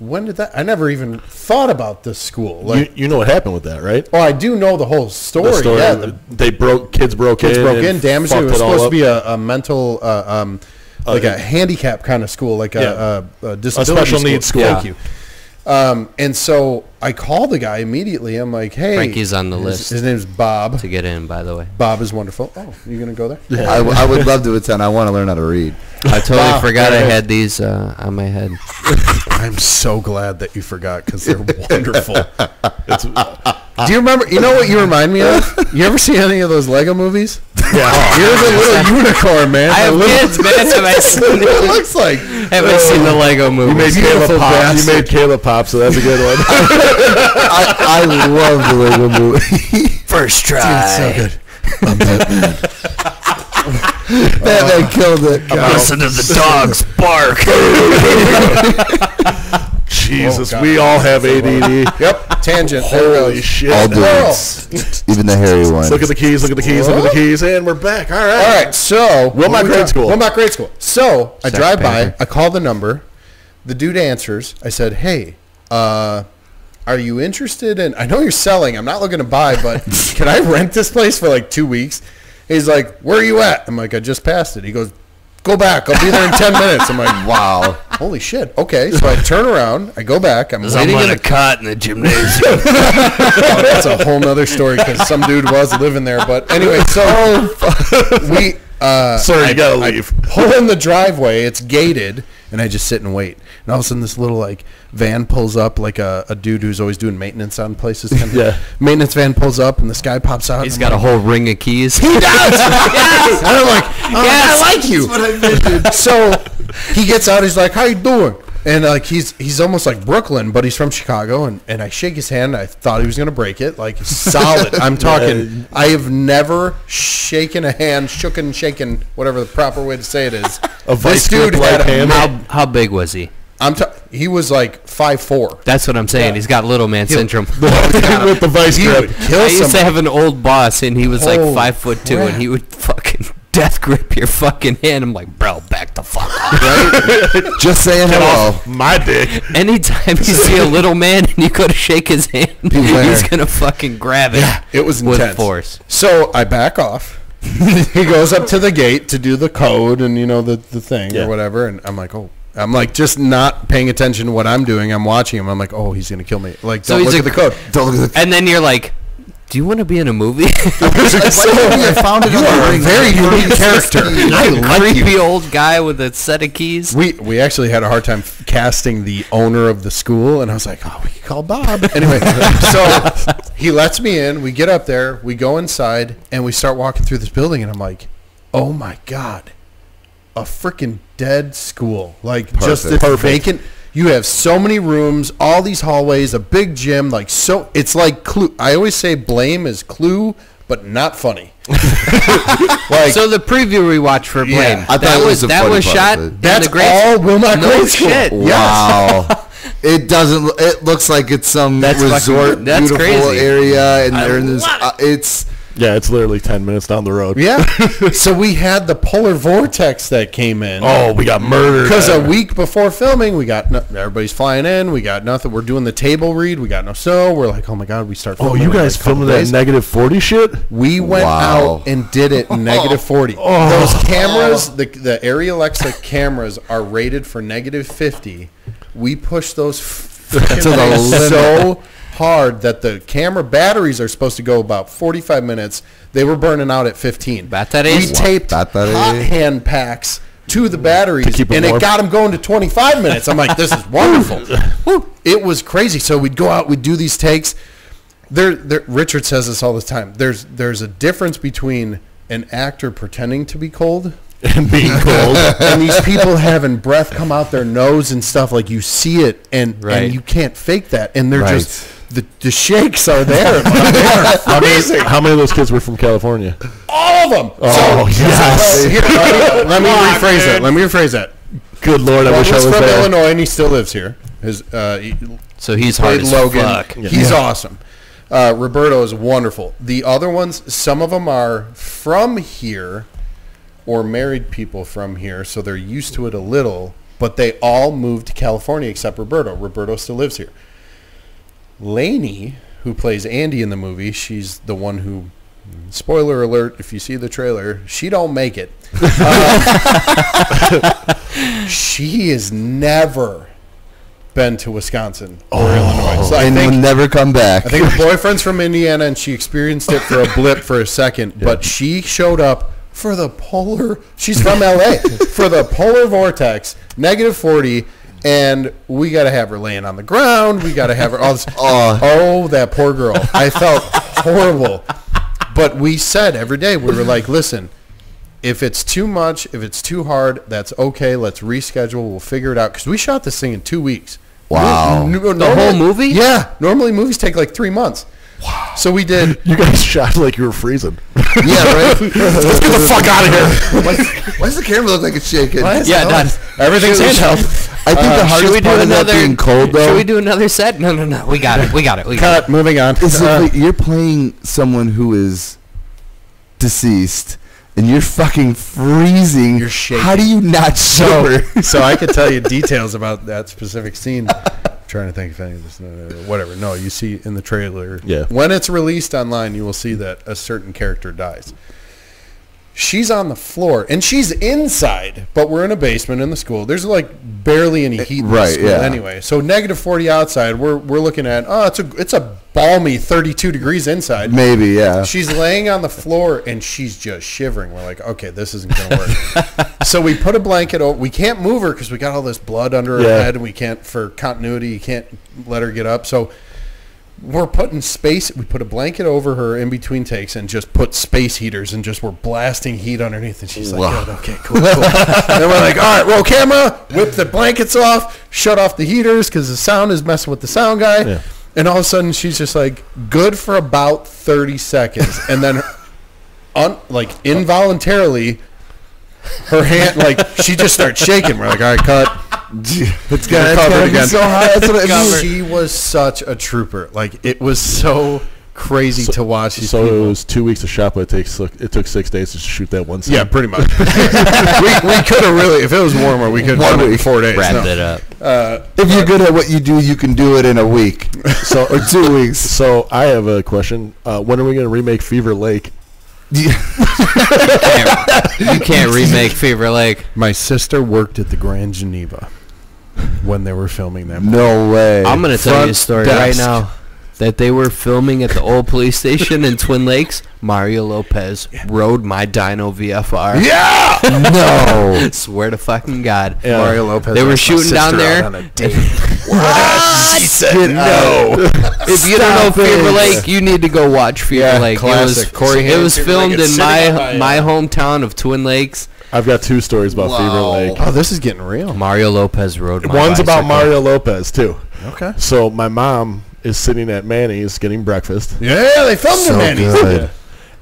when did that? I never even thought about this school. Like, you, you know what happened with that, right? oh, I do know the whole story. The story, yeah, the they broke, kids broke kids in, broke in, damaged it. It was supposed to be a, a mental, uh, um, like Uh, a handicap kind of school, like Yeah. a, a, a disability special needs school. Thank you. Um, and so I call the guy immediately. I'm like, hey, Frankie's on the his, list. His name's Bob. To get in, by the way. Bob is wonderful. Oh, you gonna go there? I, w- I would love to attend. I want to learn how to read. I totally Wow, forgot I there it is. had these uh, on my head. I'm so glad that you forgot because they're wonderful. It's, Do you remember? You know what you remind me of? You ever see any of those Lego movies? yeah. You're the little unicorn, man. I have little- kids, man. Have I seen, it looks like have I seen the Lego movie? You made Beautiful Caleb pop. bastard. You made Caleb pop, so that's a good one. I, I love the Lego movie. First try. so good. I'm Batman killed it. Listen to the dogs bark. Jesus, God. we all have ADD. Yep, tangent. Holy shit! All Squirrel. dudes, even the hairy ones. Look at the keys. Look at the keys. Look at the keys, and we're back. All right. All right, so Wilmot what we Grade talk- School. Wilmot Grade School. So I Second drive by. I call the number, the dude answers. I said, "Hey, uh, are you interested in? I know you're selling. I'm not looking to buy, but can I rent this place for like two weeks?" He's like, "Where are you at?" I'm like, "I just passed it." He goes, "Go back. I'll be there in ten minutes." I'm like, wow. "Holy shit!" Okay, so I turn around, I go back. I'm waiting in a cot in the gymnasium. Oh, that's a whole nother story because some dude was living there. But anyway, so we. Uh, Sir, you gotta I leave. pull in the driveway. It's gated, and I just sit and wait. And all of a sudden, this little like van pulls up, like a, a dude who's always doing maintenance on places. Kind of, Yeah. Maintenance van pulls up, and this guy pops out. He's got a I'm whole ring of keys. like, And I'm like, oh, I like you. so he gets out. He's like, "How you doing?" And like he's he's almost like Brooklyn, but he's from Chicago. And, and I shake his hand. I thought he was gonna break it. Like solid. I'm talking. I have never shaken a hand, shooken, shaken, whatever the proper way to say it is. A this vice dude grip had a hand. How how big was he? I'm ta- he was like five four. That's what I'm saying. He's got little man syndrome. with the vice He grip. I used to have an old boss, and he was like Holy five foot two, crap. and he would fucking death grip your fucking hand. I'm like, bro, back the fuck off. Just saying hello. My dick. Anytime you see a little man and you go to shake his hand, Beware. he's gonna fucking grab it. It was with intense. force. So I back off. he goes up to the gate to do the code and you know the the thing Yeah. or whatever, and I'm like, oh. I'm like just not paying attention to what I'm doing. I'm watching him. I'm like, oh, he's gonna kill me. Like, So don't he's look at the code. Don't look at the. And then you're like, do you want to be in a movie? I found it You on are a ring. very unique character. I like you. Creepy old guy with a set of keys. We we actually had a hard time f- casting the owner of the school, and I was like, oh, we could call Bob. Anyway, so he lets me in. We get up there, we go inside, and we start walking through this building, and I'm like, oh my god, a freaking dead school, like just Perfect. vacant. You have so many rooms, all these hallways, a big gym, like so. It's like Clue. I always say blame is Clue, but not funny. like So the preview we watched for Blame, Yeah. I thought that it was was the that funny was part shot. of it. in that's the grade all Wilmot No Grade School. shit. Yes. Wow. It doesn't. lo- It looks like it's some That's fucking- resort, that's beautiful crazy. area, and I they're in this. it. Uh, it's Yeah, it's literally ten minutes down the road. Yeah. so we had the polar vortex that came in. Oh, we got murdered. Because a week before filming, we got no, everybody's flying in. We got nothing. We're doing the table read. We got no snow. We're like, oh my god, we start. oh, you guys like filming that negative forty shit? We went Wow. out and did it negative 40. Oh. Those oh. cameras, the, the Arri Alexa cameras are rated for negative 50. We pushed those f- To the limit. so hard that the camera batteries are supposed to go about 45 minutes. They were burning out at 15. Batteries? We taped Battery. hot hand packs to the batteries, keep 'em and it got them going to 25 minutes. I'm like, this is wonderful. it was crazy. So we'd go out, we'd do these takes there, there Richard says this all the time. There's there's a difference between an actor pretending to be cold and being cold. and these people having breath come out their nose and stuff like you see it and Right. and you can't fake that and they're Right. just the, the shakes are there. man. how, many, how many of those kids were from California? all of them. Oh yes. So, here, let me, let me rephrase that. Let me rephrase that. Good lord, I One wish I was was from there. Illinois and he still lives here. His uh, he, So he's hard played as Logan. fuck. He's awesome. Uh, Roberto is wonderful. The other ones, some of them are from here or married people from here, so they're used to it a little, but they all moved to California except Roberto. Roberto still lives here. Lainey, who plays Andy in the movie, she's the one who spoiler alert if you see the trailer she don't make it Uh, she has never been to wisconsin or illinois so i and think will never come back. I think her boyfriend's from Indiana, and she experienced it for a blip for a second. But she showed up for the polar. She's from LA for the polar vortex, negative forty, and we got to have her laying on the ground. We got to have her. All this, Oh. oh, that poor girl. I felt horrible. But we said every day we were like, listen. If it's too much, if it's too hard, that's okay. Let's reschedule. We'll figure it out because we shot this thing in two weeks. Wow. The normally- whole movie? Yeah. Normally movies take like three months. Wow. So we did. You guys shot like you were freezing. yeah, right. Let's get the fuck out of here. why, why does the camera look like it's shaking? Yeah, done. Everything's Should we- handheld. I think the Should hardest we do part of that being cold though Should we do another set? No, no, no. We got it. We got it. We got it. Moving on. is Uh, if you're playing someone who is deceased and you're fucking freezing. You're shaking. How do you not shiver? so I could tell you details about that specific scene. Trying to think if any of this, no, no, no, whatever. No, you see in the trailer. Yeah. When it's released online, you will see that a certain character dies. She's on the floor and she's inside, but we're in a basement in the school. There's like barely any heat in the Right, school yeah. anyway. So negative 40 outside. We're we're looking at oh, it's a it's a balmy 32 degrees inside. Maybe, yeah. She's laying on the floor and she's just shivering. We're like, okay, this isn't going to work. so we put a blanket over. We can't move her because we got all this blood under her Yeah. head, and we can't, for continuity, you can't let her get up. So we're putting space. We put a blanket over her in between takes and just put space heaters and just we're blasting heat underneath. And she's like, Wow. "Good, okay, cool, cool. and we're like, all right, roll camera, whip the blankets off, shut off the heaters because the sound is messing with the sound guy. Yeah. And all of a sudden, she's just like good for about thirty seconds, and then, un, like involuntarily, her hand like she just starts shaking. We're like, all right, cut. it's Get gonna, covered be again. so high. That's what I mean. She was such a trooper. Like it was so crazy to watch these So people. it was two weeks to shot, but it takes it took six days to shoot that one scene. yeah, pretty much. we we could have really, if it was warmer, we could have One done it in four days. Wrapped No. it up. If you're good at what you do, you can do it in a week So or two weeks. So I have a question. Uh, when are we going to remake Fever Lake? You can't remake Fever Lake. My sister worked at the Grand Geneva when they were filming that. movie. No way. I'm gonna tell you a Front story right now. That they were filming at the old police station in Twin Lakes. Mario Lopez rode my Dyno VFR. yeah. no. Swear to fucking God. Yeah. Mario Lopez. They were shooting down there. out on a date. She said no. If you don't know Fever it. Lake, you need to go watch Fever Yeah, Lake. classic. It was, Corey it was filmed Lake. In my my, my uh, hometown of Twin Lakes. I've got two stories about Fever Lake. oh, this is getting real. Mario Lopez rode my One's about. Mario Lopez too. Okay. So my mom is sitting at Manny's getting breakfast, Yeah, they filmed So it, man. good.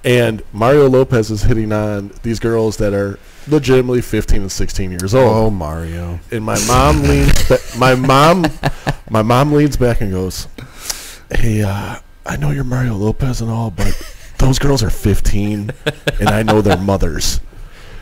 and Mario Lopez is hitting on these girls that are legitimately 15 and 16 years old. Oh, Mario. And my mom leans. My mom, my mom leans back and goes, "Hey, uh, I know you're Mario Lopez and all, but those girls are 15, and I know their mothers."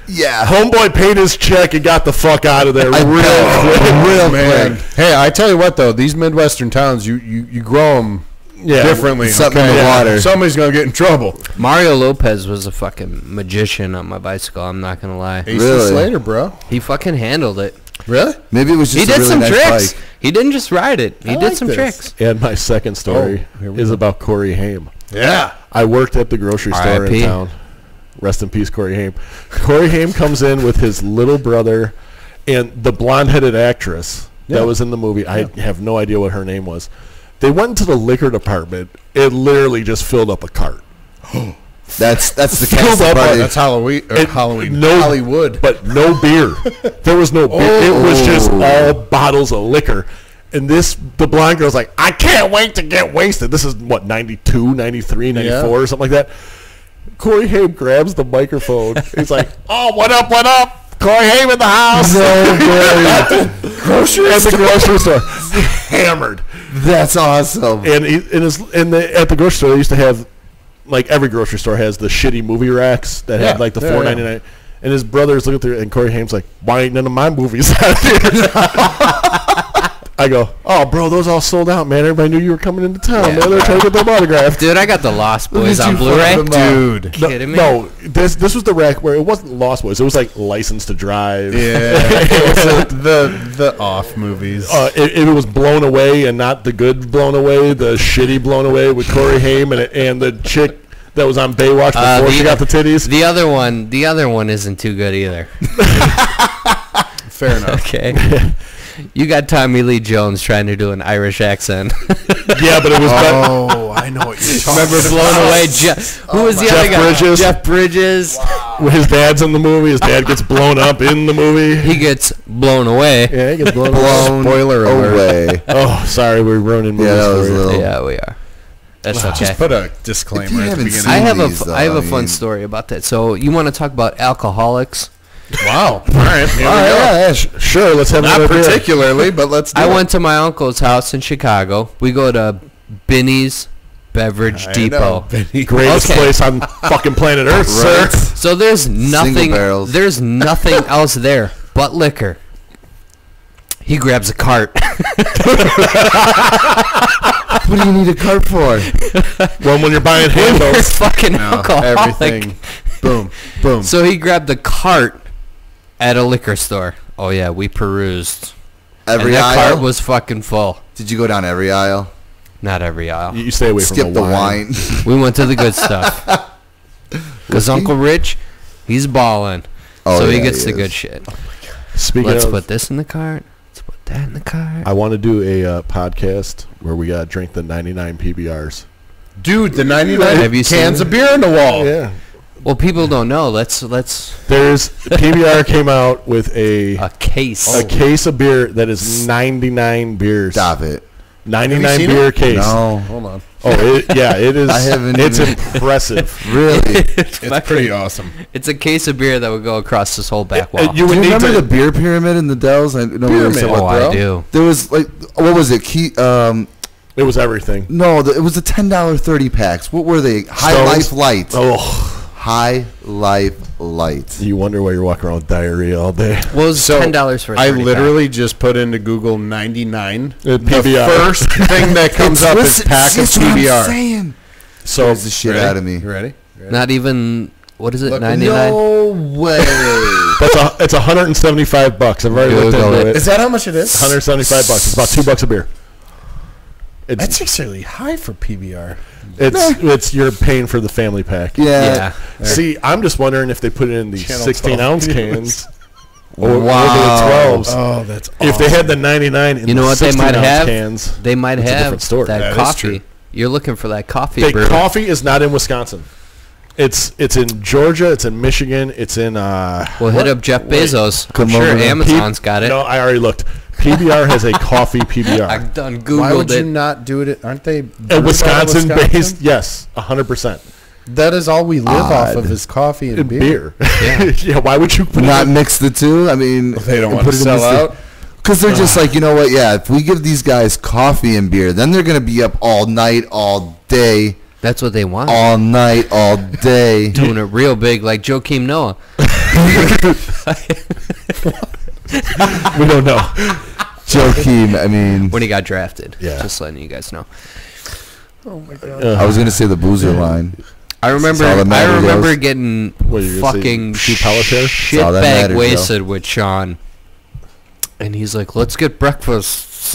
Yeah. Homeboy paid his check and got the fuck out of there I real quick. Real Man. quick. Hey, I tell you what though, these midwestern towns, you you, you grow them Yeah, differently. something in the Yeah. water. Somebody's gonna get in trouble. Mario Lopez was a fucking magician on my bicycle. I'm not gonna lie. Ace Really? Slater, bro. He fucking handled it. Really? Maybe it was just he a did really some nice tricks. bike. He didn't just ride it. He I did like some this. tricks. And my second story Oh, is go. about Corey Haim. Yeah. I worked at the grocery store in town. Rest in peace, Corey Haim. Corey Haim comes in with his little brother and the blonde-headed actress Yeah. that was in the movie. I have no idea what her name was. They went into the liquor department. It literally just filled up a cart. That's that's the Filled cast up party. That's Halloween. Or It- Halloween. no- Hollywood. but no beer. There was no beer. It was oh. just Oh. all bottles of liquor. And this, the blonde girl's like, I can't wait to get wasted. This is what, 92, 93, 94, Yeah. or something like that. Corey Haim grabs the microphone. He's like, Oh, what up, what up? Corey Haim in the house. No, grocery at the grocery store. Hammered. That's awesome. And he, in his in the at the grocery store, they used to have like every grocery store has the shitty movie racks that Yeah, had like the yeah, four ninety nine. And his brothers look at there, and Corey Haim's like, "Why ain't none of my movies out here?" I go, "Oh, bro, those all sold out, man. Everybody knew you were coming into town, Yeah. man. They're trying to get them autographed." Dude, I got the Lost Boys on Blu-ray. fucking them up. Dude. No, kidding me? no, this this was the rack where it wasn't Lost Boys. It was like License to Drive. Yeah. it was the, the the off movies. Uh, it, it was blown away and not the good blown away, the shitty blown away with Corey Haim and and the chick that was on Baywatch before Uh, she got the titties. The other one, the other one isn't too good either. Fair enough. Okay. You got Tommy Lee Jones trying to do an Irish accent. yeah, but it was better. Oh, I know what you're talking Remember blown away? Je- who was the Jeff other guy? Bridges. Jeff Bridges. When his dad's in the movie. His dad gets blown up in the movie. He gets blown away. yeah, he gets blown up. Blown Spoiler alert. away. Oh, sorry, we're ruining movies Yeah, that was a little. Yeah, we are. That's okay. Just put a disclaimer at the beginning. I have a these, f- though, I have a I fun mean- story about that. So you want to talk about alcoholics? Wow. All right. Here we go. yeah, yeah, sh- sure. Let's have Not another beer. particularly, but let's do I it. went to my uncle's house in Chicago. We go to Binny's Beverage I Depot. know, Binny. Greatest Okay. place on fucking planet Earth, sir. So there's nothing. barrels. There's nothing else there but liquor. He grabs a cart. What do you need a cart for? Well, when you're buying You're handles, fucking No, alcoholic. everything. boom. Boom. So he grabbed the cart at a liquor store. Oh yeah, we perused. Every and that aisle. cart was fucking full. Did you go down every aisle? Not every aisle. you you stay away from Skip the wine. We went to the good stuff. Cause Uncle Rich, he's balling. Oh, so he gets he the good is. shit. Speaking Let's of, put this in the cart. Let's put that in the cart. I want to do a uh, podcast where we got to drink the 99 PBRs. Dude, the 99 Have you cans seen of beer in the wall. Yeah. Well, people don't know. Let's let's There's PBR came out with a a case. a case of beer that is 99 beers. Stop it. 99 beer it? case. No. Hold on. Oh, it, yeah, it is. I haven't It's even- impressive. Really? it's It's pretty awesome. It's a case of beer that would go across this whole back Uh, wall. you Do would you need remember to. the beer pyramid in the Dells? I know we were Pyramid. saying oh, I bro? do. There was like, what was it? Key, um, it was everything. no, the, it was the ten dollar thirty packs. What were they? High Stones? Life Light. Oh, High Life Light. you wonder why you're walking around with diarrhea all day. What was So ten dollars for? a I 30 pack? literally just put into Google 99. Uh, The PBR. first thing that comes up is pack of that's what I'm PBR. saying. So Scares the shit Ready? out of me. You ready? Ready? not even what is it? Look, Ninety nine. No way. that's a, it's 175 bucks. I've already looked into it. it. Is that how much it is? 175 bucks. It's about two bucks a beer. It's That's actually high for PBR. it's it's you're paying for the family pack. yeah. Yeah. See, I'm just wondering if they put it in these Channel 16 ounce cans or, or Wow. the 12s. Oh, that's if they had the 99 in You know the what they might ounce have? cans, They might It's a have different story. that, That is coffee. You're looking for that coffee the brew. coffee is not in Wisconsin. It's it's in Georgia. It's in Michigan. It's in. Uh, We'll hit up Jeff Wait. Bezos. I'm sure over. Amazon's got it. No, I already looked. PBR has a coffee PBR. I've done Google. Why would Googled you not do it? Aren't they A brewed out of Wisconsin Wisconsin? based, yes, hundred percent. That is all we live off of is coffee and, And beer. beer. Yeah. Why would you put it Not in- mix the two. I mean, They don't want put to it sell out. Because they're just like, you know what? Yeah, if we give these guys coffee and beer, then they're going to be up all night, all day, That's what they want. all night, all day. Doing it real big like Joakim Noah. We don't know. Joakim, I mean, when he got drafted. Yeah. Just letting you guys know. Oh my god. Uh, I was going to say the boozer line. I remember. I remember Rose. getting What, you're gonna say fucking shoot power chair? shit all that bag matters, wasted with Sean, and he's like, "Let's get breakfast.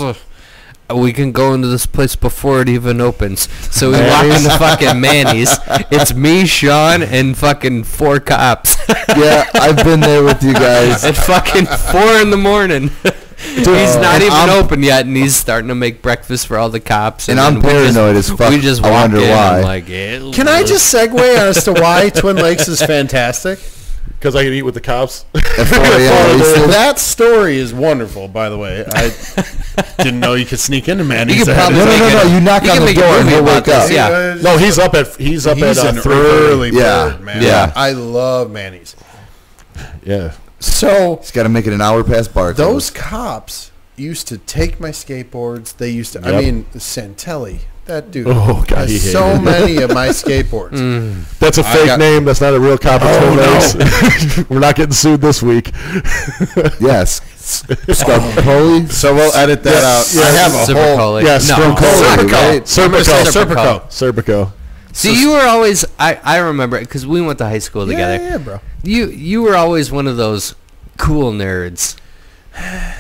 We can go into this place before it even opens." So we walk into fucking Manny's. It's me, Sean, and fucking four cops Yeah, I've been there with you guys. at fucking four in the morning. he's not and even I'm- open yet, and he's starting to make breakfast for all the cops. And then I'm we just- paranoid as fuck. We just I walk wonder in. why. I'm like, yeah, Can I just segue as to why Twin Lakes is fantastic? Because I could eat with the cops. At 4 a.m. wasted. that story is wonderful, by the way. I didn't know you could sneak into Manny's. You could ahead probably No, no, no, no. You knock you on the door and movie he'll wake up. yeah. no, he's up at he's up He's at uh, an three. early Yeah, bird, man. yeah. I love Manny's. Yeah. So He's got to make it an hour past bar. those cops used to take my skateboards. They used to. I mean, Santelli. That dude. Oh, God, he has so it. many of my skateboards. Mm. Mm. That's a I fake got- name. That's not a real cop. at Oh, Twin Lakes. We're not getting sued this week. Yes. Scarpoli. Oh. So we'll edit that out. yeah, I have a Super whole. Coley. Yeah, no. Serpico. Serpico. right? Serpico. Serpico. Serpico. See, you were always. I, I remember because we went to high school together. yeah, bro. You you were always one of those cool nerds.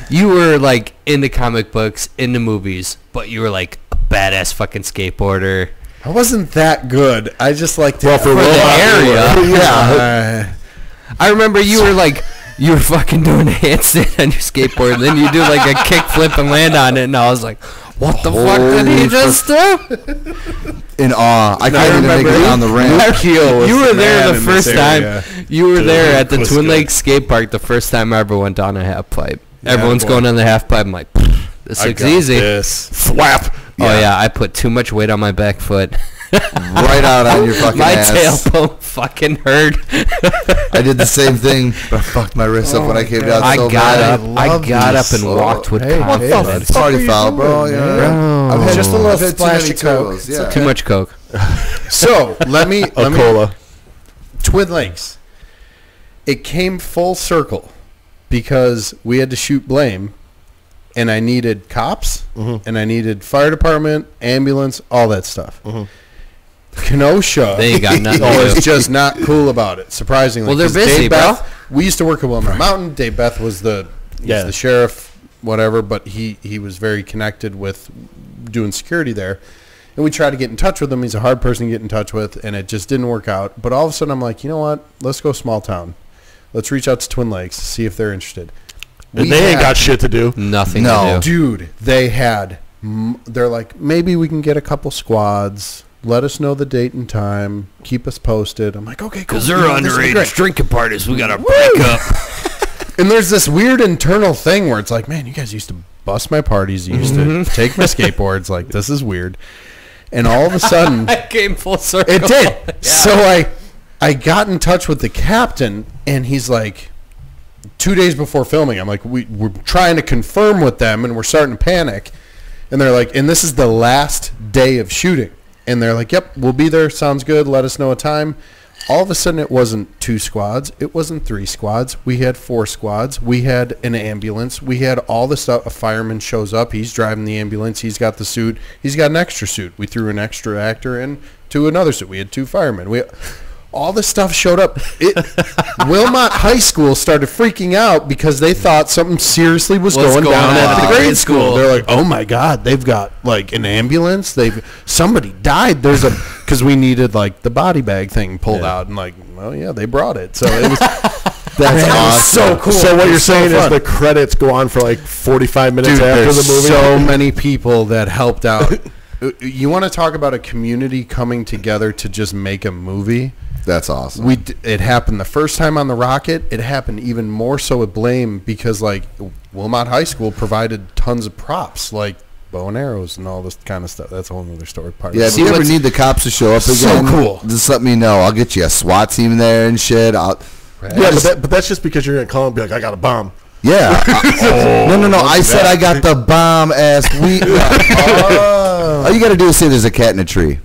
You were like into comic books, into movies, but you were like a badass fucking skateboarder. I wasn't that good. I just like to. Well, for For the area. yeah. I remember you were like you were fucking doing a handstand on your skateboard, and then you do like a kickflip and land on it, and I was like, "What the fuck did he Holy just do?" In awe. I can't even make it on the ramp. you were the there the first time. You were there at the Twin good. Lakes skate park the first time I ever went down a half pipe. Yeah, Everyone's boy. going on the half pipe. I'm like, "Pfft, this I looks got easy. This. Flap. Oh yeah, I put too much weight on my back foot. Right out on your fucking my ass. tailbone fucking hurt. I did the same thing, but I fucked my wrist up when I oh, came down I so got bad. up. I love got up these. and walked with Hey, what confidence. the It's party foul, bro. doing, Yeah. man? I've had Just a little I've had too splash many of Coke. Toos, It's Yeah. Too much coke. So let me A let me cola. Twin Lakes. It came full circle because we had to shoot blame, and I needed cops, Mm-hmm. and I needed fire department, ambulance, all that stuff. Kenosha They got nothing to was just not cool about it. Surprisingly, Well, they're busy, Dave bro. Beth, we used to work at Wilmot Mountain. Dave Beth was the Yeah. the sheriff, whatever, but he he was very connected with doing security there. And we tried to get in touch with him. He's a hard person to get in touch with, and it just didn't work out. But all of a sudden, I'm like, you know what? Let's go small town. Let's reach out to Twin Lakes, see if they're interested. And We they ain't got shit to do. Nothing No. to do. Dude, they had. They're like, maybe we can get a couple squads. Let us know the date and time. Keep us posted. I'm like, okay, cool. Because You they're know, this would be great. underage drinking parties. We got to break up. And there's this weird internal thing where it's like, man, you guys used to bust my parties. You used Mm-hmm. to take my skateboards. Like, this is weird. And all of a sudden, I came full circle. it did. So I, I got in touch with the captain, and he's like, two days before filming, I'm like, we, we're trying to confirm with them, and we're starting to panic. And they're like, and this is the last day of shooting. And they're like, yep, we'll be there. Sounds good. Let us know a time. All of a sudden, it wasn't two squads. It wasn't three squads. We had four squads. We had an ambulance. We had all the stuff. A fireman shows up. He's driving the ambulance. He's got the suit. He's got an extra suit. We threw an extra actor in to another suit. We had two firemen. We all this stuff showed up. It, Wilmot High School started freaking out because they thought something seriously was What's going, going down at the grade school. school? They're like, "Oh my god, they've got like an ambulance. They've somebody died. There's a because we needed like the body bag thing pulled out and like, well, yeah, they brought it. So it was That's Man, it was awesome. so cool. So what you're was so saying is the credits go on for like 45 minutes Dude, after the movie. so many people that helped out. Uh, you want to talk about a community coming together to just make a movie? That's awesome. We d- it happened the first time on the Rocket. It happened even more so with Blame because like Wilmot High School provided tons of props. Like bow and arrows and all this kind of stuff. That's a whole other story. Part Yeah, if See, you ever what's- need the cops to show up So again, cool. just let me know. I'll get you a SWAT team there and shit. I'll, Yeah, but, that, but that's just because you're gonna call and be like, I got a bomb. yeah. I- oh, no, no, no. I said I got the bomb ass weed. Oh. All you got to do is say there's a cat in a tree.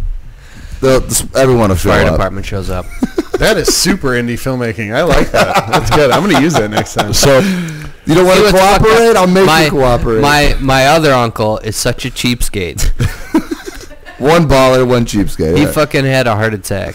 The, the, everyone will show Fire up. department shows up. that is super indie filmmaking. I like that. That's good. I'm going to use that next time. So You don't want to cooperate? I'll make my, you cooperate. My my other uncle is such a cheapskate. one baller, one cheapskate. He Yeah. fucking had a heart attack,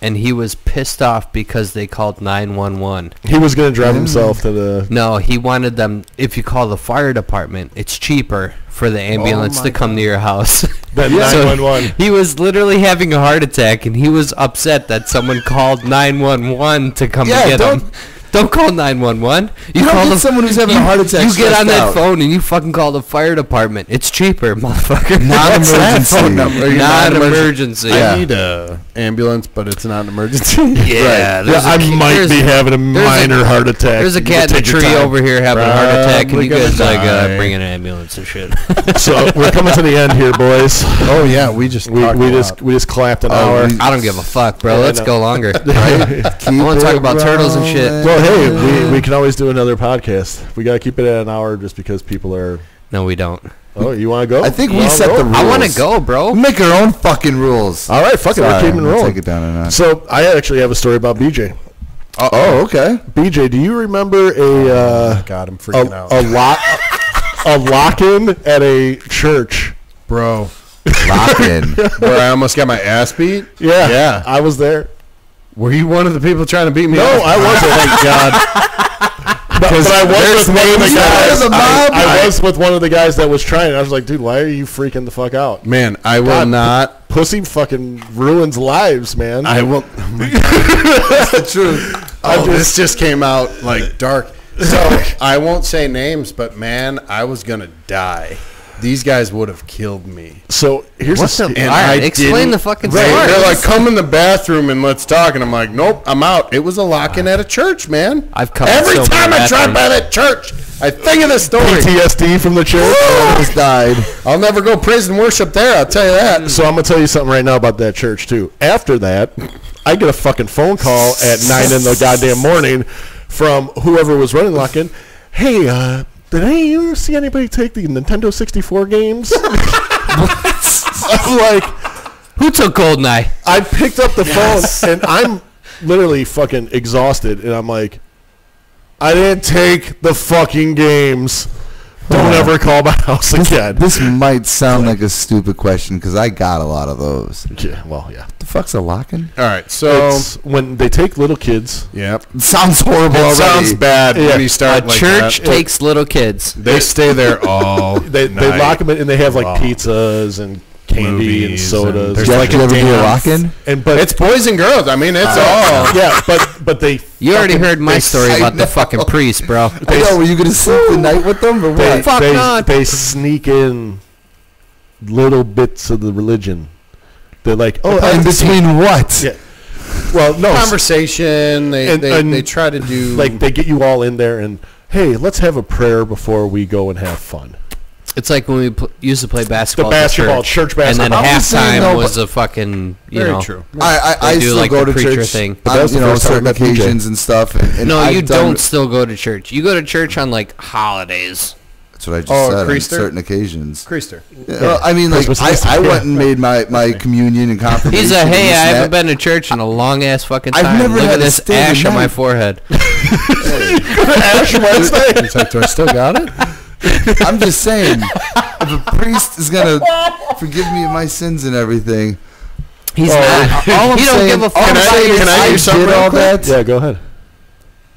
and he was pissed off because they called 911. he was gonna drive mm. himself to the. No, he wanted them. If you call the fire department, it's cheaper for the oh ambulance my to come to your house. That So 911. he was literally having a heart attack, and he was upset that someone called 911 to come Yeah, to get don't- him. Don't call 911. You, You call the someone who's having a heart attack You get stressed on that out. phone and you fucking call the fire department. It's cheaper, motherfucker. Non-emergency. phone number? Not Non-emergency. Yeah. I need a ambulance, but it's not an emergency. Yeah, there's Yeah, a I might be having a there's a- minor heart attack. There's a cat in a tree over here having a heart attack, and you guys gonna like uh, die. bring an ambulance and shit. So we're coming to the end here, boys. oh yeah, we just We, we just we just clapped an Oh, hour. we- I don't give a fuck, bro. Yeah, Let's go longer. Keep I wanna talk about turtles and shit. Rolling. Well, hey, we, we can always do another podcast. We got to keep it at an hour just because people are. No, we don't. Oh, you want to go? I think You we wanna set go? the rules. I want to go, bro. Make our own fucking rules. All right, fuck it. We're Sorry, keeping I'm it gonna rolling. Take it down a notch. So I actually have a story about BJ. oh, okay. BJ, do you remember a uh, God, I'm freaking a, out, a lock a lock in at a church? bro. Lock in. Where I almost got my ass beat. Yeah, Yeah. I was there. Were you one of the people trying to beat me? No, up? I wasn't. Thank oh God. But, but I was with one of the guys. I. I was with one of the guys that was trying. I was like, dude, why are you freaking the fuck out? Man, I will God. not. Pussy fucking ruins lives, man. I will. Oh That's the truth. Oh, this just came out like dark. So I won't say names, but man, I was gonna die. These guys would have killed me. so here's What the, the- st- And All right, I explain the fucking They, story. they're like, come in the bathroom and let's talk. And I'm like, nope, I'm out. It was a lock-in at a church, man. I've come Every so time I drive by that church, I think of this story. PTSD from the church. Almost died. I'll never go praise and worship there. I'll tell you that. So I'm gonna tell you something right now about that church too. After that, I get a fucking phone call at nine in the goddamn morning from whoever was running lock-in. Hey, uh, did any of you see anybody take the Nintendo 64 games? I'm like, Who took Goldeneye? I picked up the phone and I'm literally fucking exhausted, and I'm like, I didn't take the fucking games. Don't ever call my house again. This might sound like a stupid question because I got a lot of those. Yeah, well, yeah. The fuck's a lock-in? All right, so It's when they take little kids. yep, It sounds horrible it already. sounds bad Yeah. when you start A like church that. takes little kids. They stay there all. They they night. lock them in and they have like Wow. pizzas and candy and Movies and sodas. there's Jeff, like you a ever do a dance. lock-in? and but It's boys and girls. I mean, it's uh, all. yeah, but but they You already heard my story about the fucking priest, bro. I know, were you going to sleep the night with them or They, what? Fuck they, not. they sneak in little bits of the religion. They're like, oh, In between what? Yeah. Well, no, Conversation. They And- they, and, they try to do like they get you all in there and hey, let's have a prayer before we go and have fun. It's like when we pl- used to play basketball. at basketball, church, church and then. I'm just saying, halftime though, was but- a fucking you very know. true. I, I, I They do still like go the to preacher church thing. But on, that's the you know, first time I certain met BJ. occasions and stuff. And, and No, I've you done- don't still go to church. You go to church on like holidays. That's what I just Oh, said. On Creaster? certain occasions. Creaster. Yeah, well, I mean, like Christmas I, I went and made my, my communion and confirmation. He's a and hey, this I and haven't that. been to church in a long ass fucking time. I've never Look had at a this standing ash on my night. forehead. Ash Wednesday. Like, do I still got it? I'm just saying, if a priest is gonna forgive me of my sins and everything, He's Oh, not. all I'm he don't give a fuck I'm Can I- about saying can is I I do something did real all quick? that. Yeah, go ahead.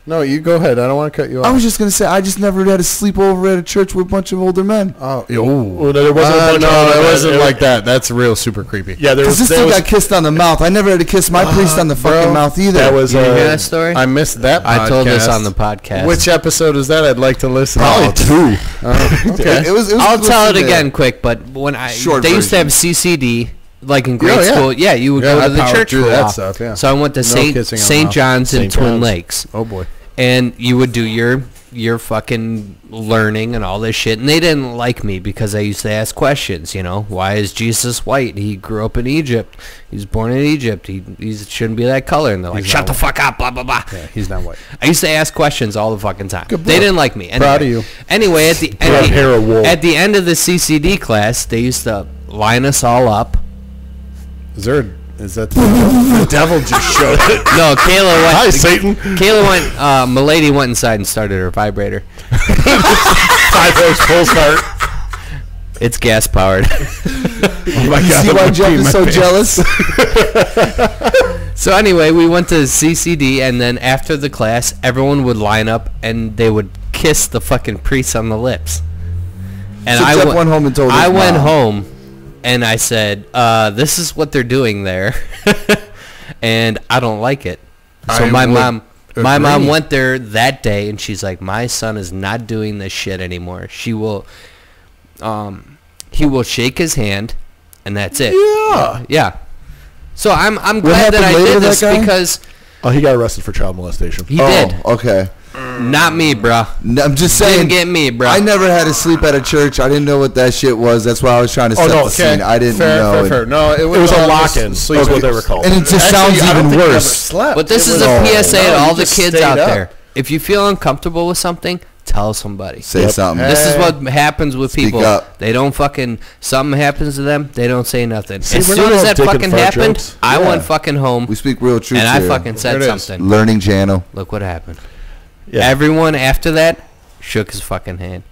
No, you go ahead. I don't want to cut you off. I was just gonna say I just never had a sleepover at a church with a bunch of older men. Oh, Well, there wasn't a Uh, bunch no, of it other- wasn't like that. That's real super creepy. Yeah, there Because was, this there dude was got kissed on the mouth. I never had to kiss my priest on the fucking bro, mouth either. that was You didn't hear uh, that story? I missed that. I told this on the podcast. Which episode is that? I'd like to listen. probably to. two. Okay. It was. It was I'll tell it again quick, but when I Short they used to have CCD like in grade Oh, yeah. school. Yeah, you would Yeah, go I to the church for that stuff, yeah. So I went to No St. kissing on the St. John's in Twin John's. Lakes, Oh boy. and you would do your you're fucking learning and all this shit. And they didn't like me because I used to ask questions, you know. Why is Jesus white? He grew up in Egypt. He was born in Egypt. He, he shouldn't be that color. And they're like, He's shut not the fuck up, blah, blah, blah. Yeah, he's not white. I used to ask questions all the fucking time. Good They didn't like me. Anyway, Proud of you. Anyway, at the, at, hair of wool. the, at the end of the CCD class, they used to line us all up. Is there? A, is that the devil? the devil just showed it? No, Kayla went. Hi, Satan. Kayla went. Uh, Milady went inside and started her vibrator. Five horse full start. It's gas powered. Oh my god. See why Jeff is so pants. jealous? so anyway, we went to CCD, and then after the class, everyone would line up and they would kiss the fucking priest on the lips. And So I Jeff went- went home and told his I went home, and I said, uh, "This is what they're doing there," and I don't like it. So I my would mom, my mom went there that day, and she's like, "My son is not doing this shit anymore. She will, um, he will shake his hand, and that's it." Yeah. Yeah. So I'm I'm glad that I did to that this because Oh, he got arrested for child molestation. he oh, did. okay. Not me, bruh. I'm just saying. Didn't saying. get me, bruh. I never had to sleep at a church. I didn't know what that shit was. That's why I was trying to Oh, set no, the scene. I didn't fair, know. Fair, fair. No, it was, It was a uh, lock-in. Sleep Is what they were called. And it just Actually, sounds even think you ever worse. slept. But this It is was- a No. PSA No, to all the kids out up. there. If you feel uncomfortable with something, tell somebody. Say Yep. something. This is what happens with Speak people. up. They don't fucking something happens to them, they don't say nothing. See, as soon as that fucking happened, jokes. I Yeah. went fucking home we speak real truth and I fucking said There it is. something. Learning channel. Look what happened. Yeah. Everyone after that shook his fucking hand.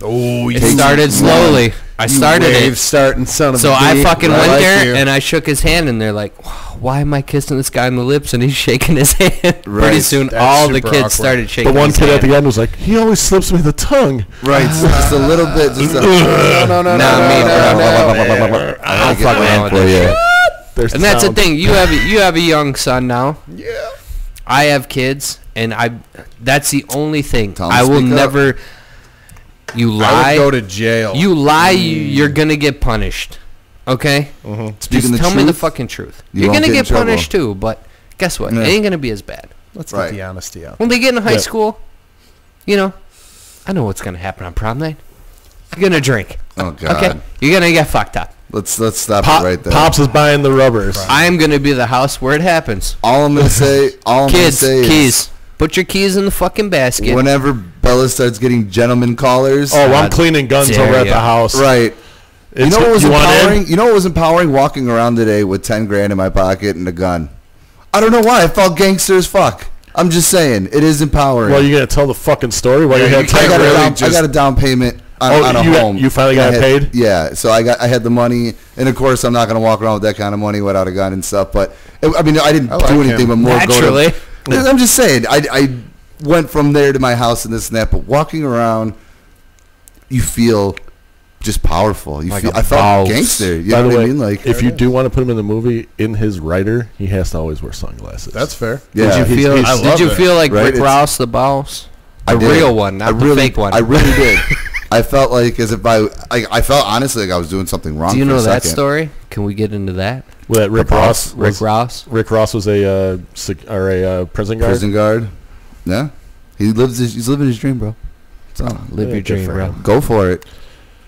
Oh, It started one. slowly. I started wave it. starting son of So a I bee. fucking I went like there you. and I shook his hand and they're like, "Why am I kissing this guy on the lips and he's shaking his hand?" Pretty soon, That's all the kids awkward. started shaking. The one his kid at the end was like, he always slips me the tongue. Right. so just a little bit. Just a, no, no, no, no, Nah, no, me, no, bro. no, I I'm get fucking mad with for that you. shit. There's And that's the sound. thing. You have you have a young son now. Yeah. I have kids, and I. That's the only thing. Tell 'em I will speak up. never. You I would lie. go to jail. you lie. You, mm. you're gonna get punished. Okay. Mm-hmm. Speaking Just the tell truth. me the fucking truth. you You are gonna get get, punished too, but guess what? Yeah. It ain't gonna be as bad. Let's Right. get the honesty out. When they get in high Yeah. school, you know, I know what's gonna happen on prom night. You're gonna drink. Oh God. Okay. You're gonna get fucked up. Let's let's stop Pop, it right there. Pops is buying the rubbers. I am gonna be the house where it happens. All I'm gonna say. All I'm Kids, gonna say keys. Put your keys in the fucking basket. whenever Bella starts getting gentleman callers. Oh, I'm cleaning guns dare over at the house. Right. You know what was you empowering? You know what was empowering? Walking around today with ten grand in my pocket and a gun. I don't know why. I felt gangster as fuck. I'm just saying, it is empowering. Well, you gonna tell the fucking story while Yeah, you you had can't I got, really a down, I got a down payment on, Oh, on a you got- home. you finally got had- paid? Yeah, so I got I had the money, and of course I'm not gonna walk around with that kind of money without a gun and stuff. But it, I mean, I didn't I like do anything, him. but more Naturally. go to. I'm just saying, I I went from there to my house and this and that, but walking around, you feel just powerful. You Like feel a I felt boss. gangster. You By know the what way, I mean? Like if you do want to put him in the movie, in his writer, he has to always wear sunglasses. That's fair. yeah, did you feel? he's- I did you it, feel like right? Rick It's- Ross, the boss? I The did. real one, not I the really, fake one. I really did. I felt like as if I, I, I felt honestly like I was doing something wrong. Do you for know a that second. story? Can we get into that? Well, that Rick Ross. Rick Was, Ross. Rick Ross was a uh, sec- or a uh, prison guard. Prison guard. Yeah, he lives. His, he's living his dream, bro. So Live Yeah, your dream, bro. him. go for it.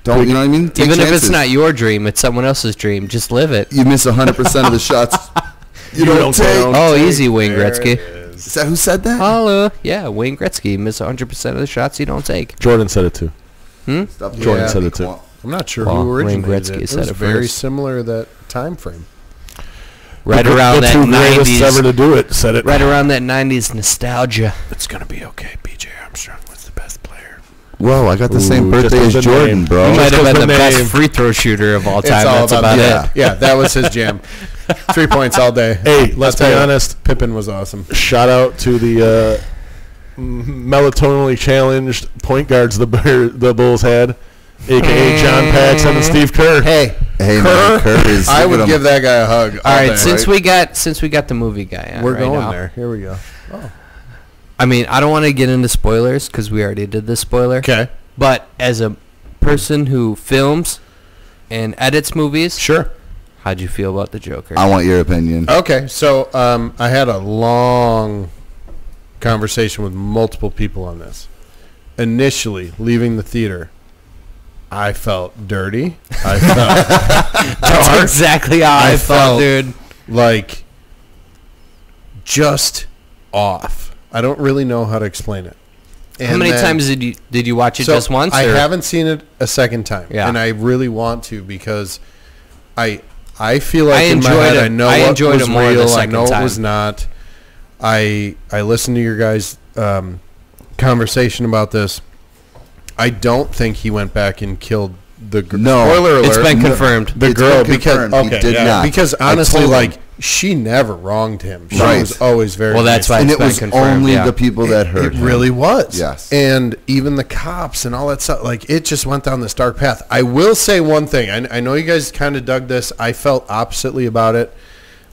Don't you know what I mean? Take Even if it's not your dream, it's someone else's dream. Just live it. you miss hundred percent of the shots. You, You don't, don't take. count. Oh, easy, Wayne Gretzky. it is. Is that who said that? Holla. Yeah, Wayne Gretzky miss 100% of the shots he don't take. Jordan said it too. Hmm? Stop Jordan yeah. said it too. Well, I'm not sure Well, who Wayne Gretzky it. It said was it very similar that time frame. Right The- around the that two greatest ever 90s. to do it said it. Right around that 90s nostalgia. It's gonna be okay. BJ Armstrong was the best player. Whoa, I got the same birthday as Jordan, name. bro. He might have been the the best free throw shooter of all time. it's all That's about, about that. it. Yeah, that was his jam. Three points all day. Hey, let's be honest. Pippen was awesome. Shout out to the uh, m- melatoninally challenged point guards the Bear, the Bulls had, aka John Paxson and Steve Kerr. Hey, Hey, man, Kerr is. I would give that guy a hug. all right. day. Since we got since we got the movie guy, on we're right going now, there. Here we go. Oh. I mean, I don't want to get into spoilers because we already did this spoiler. Okay. But as a person who films and edits movies, Sure. how'd you feel about the Joker? I want your opinion. Okay, so um, I had a long conversation with multiple people on this, initially leaving the theater, I felt dirty. I felt That's exactly how I, I felt, felt- dude. like just off. I don't really know how to explain it. How many then- times did you did you watch it so just once? I or- haven't seen it a second time, Yeah. and I really want to because I I feel like I in my head it- I know I what was it real. I know time. it was not. I I listened to your guys' um, conversation about this. I don't think he went back and killed the girl. No. Spoiler alert. It's been confirmed. the It's girl been because confirmed. He did yeah, not. because honestly, told him. like she never wronged him. She Right. was always very. Well, that's nice. why and it been was confirmed, only yeah. the people that heard It him. really was. Yes. And even the cops and all that stuff, like it just went down this dark path. I will say one thing. I, I know you guys kind of dug this. I felt oppositely about it.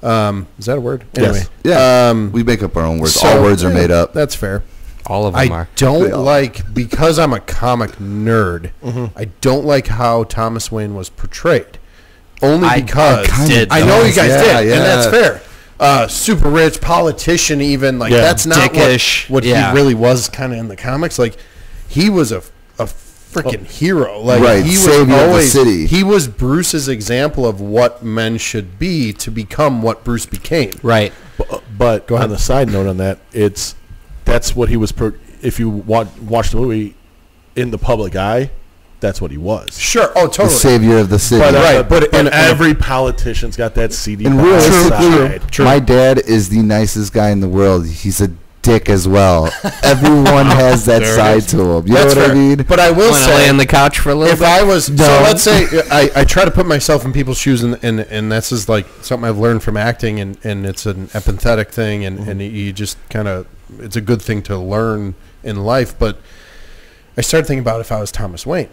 Um, is that a word? Yes. Anyway. Yeah. Um, we make up our own words. so- All words are made up. That's fair. All of them I are. don't like because I'm a comic nerd. Mm-hmm. I don't like how Thomas Wayne was portrayed. Only I- because I kinda I know you guys Yeah, did, and that's fair. Uh, super rich politician, even like Yeah. that's not Dickish, what, what yeah. he really was, kind of in the comics. Like he was a a freaking hero. Like Right, he was savior of the always city. he was Bruce's example of what men should be to become what Bruce became. Right. Bu- But ahead. on the side note on that, it's that's what he was. Per, if you watch, watch the movie in the public eye, that's what he was. Sure. Oh, totally. The savior of the city. But, uh, Right, but but in- in a- every politician's got that CD. And by the realistically, my dad is the nicest guy in the world. He's a dick as well. Everyone has that There side to him. You That's know what fair. I mean? But I will Want to say, lay on the couch for a little if bit? I was so let's say I, I try to put myself in people's shoes and and, and this is like something I've learned from acting and, and it's an empathetic thing and, and you just kind of it's a good thing to learn in life but I started thinking about if I was Thomas Wayne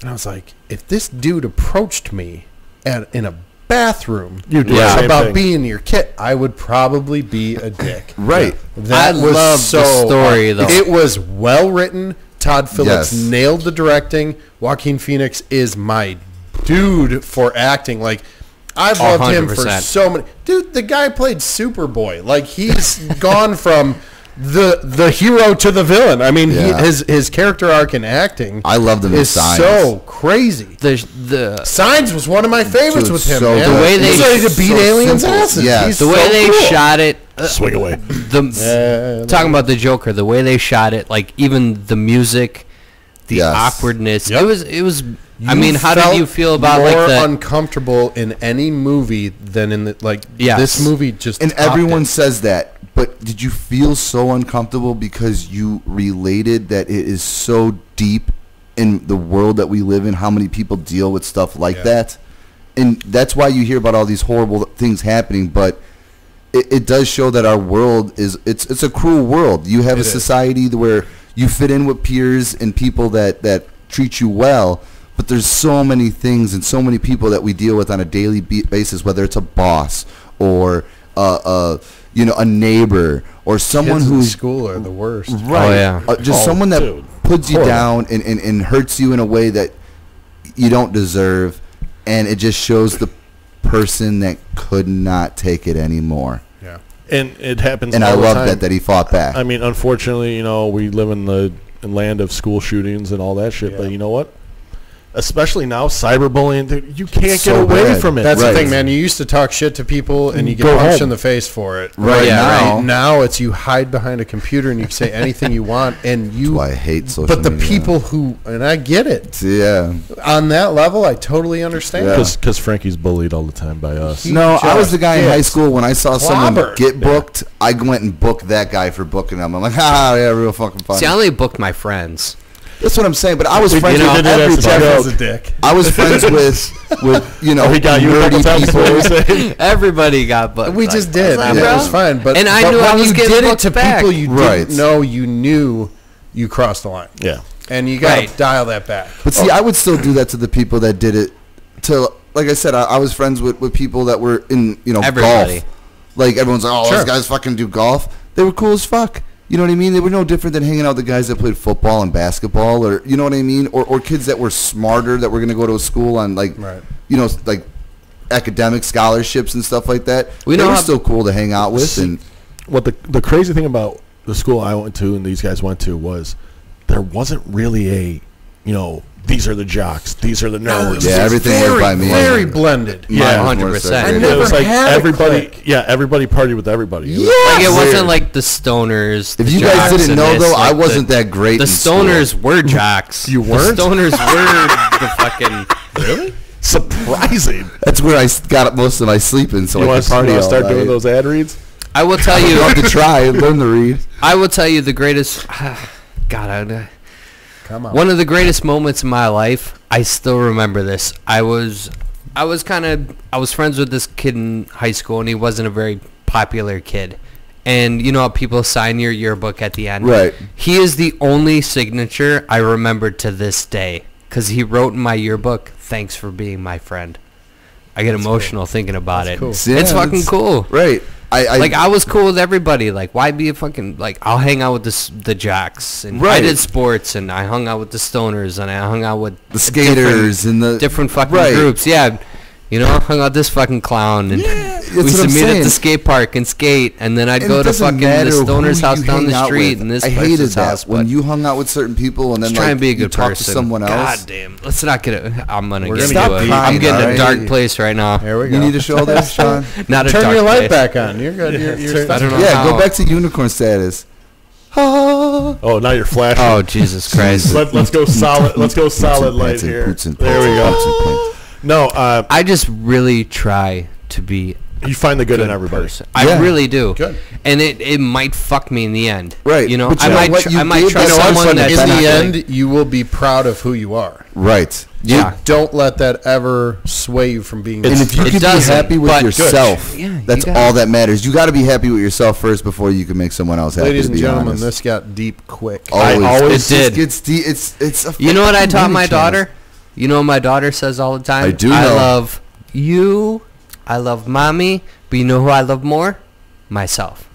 and I was like if this dude approached me at in a bathroom You do Yeah. the about thing. being your kid I would probably be a dick Right. that I was love the so story, though. It was well written. Todd Phillips Yes. nailed the directing. Joaquin Phoenix is my dude for acting. Like I've A loved him for so many. Dude, the guy played Superboy. Like he's gone from the the hero to the villain. I mean, Yeah. he, his his character arc in acting I love him in is Signs. so crazy. the the Signs was one of my favorites Dude, with him. so man. The way he's they- ready to beat so aliens' simple. asses. Yes. He's the so way they cool. shot it. uh, Swing away. the Yeah, talking about the Joker, the way they shot it, like even the music, the Yes. awkwardness. Yep. It was it was. I mean, how felt did you feel about more like the? uncomfortable in any movie than in the like Yes. this movie just And everyone it. says that. But did you feel so uncomfortable because you related that it is so deep in the world that we live in? How many people deal with stuff like Yeah. that? And that's why you hear about all these horrible things happening. But it, it does show that our world is it's it's a cruel world. You have It a is. society where you fit in with peers and people that that treat you well. But there's so many things and so many people that we deal with on a daily basis, whether it's a boss or uh, you know a neighbor or someone Kids in who's school are the worst. right, Oh, yeah. uh, just Oh, someone that dude. puts you Horrible. down and, and, and hurts you in a way that you don't deserve, and it just shows the person that could not take it anymore. Yeah. and it happens. And all I the love time. that that he fought back. I mean, unfortunately, you know, we live in the land of school shootings and all that shit. Yeah. But you know what? Especially now, cyberbullying you can't So get away bad. from it. That's Right. the thing, man. You used to talk shit to people and you get Go punched home. in the face for it. Right Yeah, now, Right now, it's you hide behind a computer and you say anything you want, and you. why I hate social but the media. people who, and I get it yeah. on that level, I totally understand. Yeah. Because Frankie's bullied all the time by us. He No, I was the guy in high school when I saw someone clobbered. get booked. I went and booked that guy for booking them I'm like, ah, yeah, real fucking funny. See, I only booked my friends. That's what I'm saying. But I was We friends did with it as a joke. Was a dick. I was friends with with you know Oh, he got you a nerdy times. is what you're people. Everybody got booked. We just I did. was like, and it was fine. But And I but knew I when was you getting did it to back. people you Right. didn't know, you knew you crossed the line, Yeah. and you got to Right. dial that back. But see, I would still do that to the people that did it. To like I said, I, I was friends with, with people that were in you know Everybody. golf. Like everyone's like, oh, Sure. those guys fucking do golf. They were cool as fuck. You know what I mean? They were no different than hanging out with the guys that played football and basketball, or you know what I mean, or or kids that were smarter that were gonna go to a school on like Right. you know like academic scholarships and stuff like that. We they know were how- still cool to hang out with, and What the the crazy thing about the school I went to and these guys went to was there wasn't really a, you know, these are the jocks, these are the nerds. Yeah, everything very, went by me. Very blended. Yeah, Mine was more 100%. separated. I it was never like had everybody. Yeah, everybody partied with everybody. Yeah, Like it wasn't like the stoners. If the you guys didn't know, this, though, I like, the- wasn't that great The in school. stoners were jocks. You weren't? The stoners were the fucking. really surprising. That's where I got most of my sleeping, so you I want could to party all start night. doing those ad reads? I will tell You you. have to try and learn to read. I will tell you the greatest. God, I, Come on. one of the greatest moments in my life. I still remember this. I was, I was kind of, I was friends with this kid in high school, and he wasn't a very popular kid. And you know how people sign your yearbook at the end. Right. He is the only signature I remember to this day because he wrote in my yearbook, "Thanks for being my friend." I get emotional thinking about That's it. cool. It's Yeah, fucking cool. Right. I, I like I was cool with everybody. Like why be a fucking like I'll hang out with the the jocks and I did sports and I hung out with the stoners and I hung out with the skaters and the different, fucking Right. groups. Yeah, you know, I hung out with this fucking clown and that's we what used to I'm meet at the skate park and skate and then I'd And go to fucking the stoner's house down the street with. and this I hated person's that house. when you hung out with certain people and then just like try and be a you good talk person. to someone else. God damn. Let's not get it. I'm gonna We're get gonna into get it. deep. I'm getting Alright. a dark place right now. There we go. You need to show shoulder, Sean? Not a Turn dark your light place. back on. You're good. You're, you're I don't know. yeah, how. go back to unicorn status. Oh, now you're flashing. Oh Jesus Christ! Let, let's go solid. Let's go solid light here. There we go. boots and pants. No, uh, I just really try to be you find the good, good in everybody. person. I Yeah. really do. Good. And it, it might fuck me in the end. Right. You know, But I you might what? tr- You I might try trust that someone someone that's in not the like- end, you will be proud of who you are. Right. Yeah. Don't let that ever sway you from being. And if you can be happy with yourself, Yeah, you that's gotta- all that matters. You got to be happy with yourself first before you can make someone else happy. Ladies to and be gentlemen, honest. this got deep quick. always, I always- it just did. gets deep. It's it's. A You know what I taught my daughter? You know what my daughter says all the time? I do I love you. I love mommy. But you know who I love more? Myself.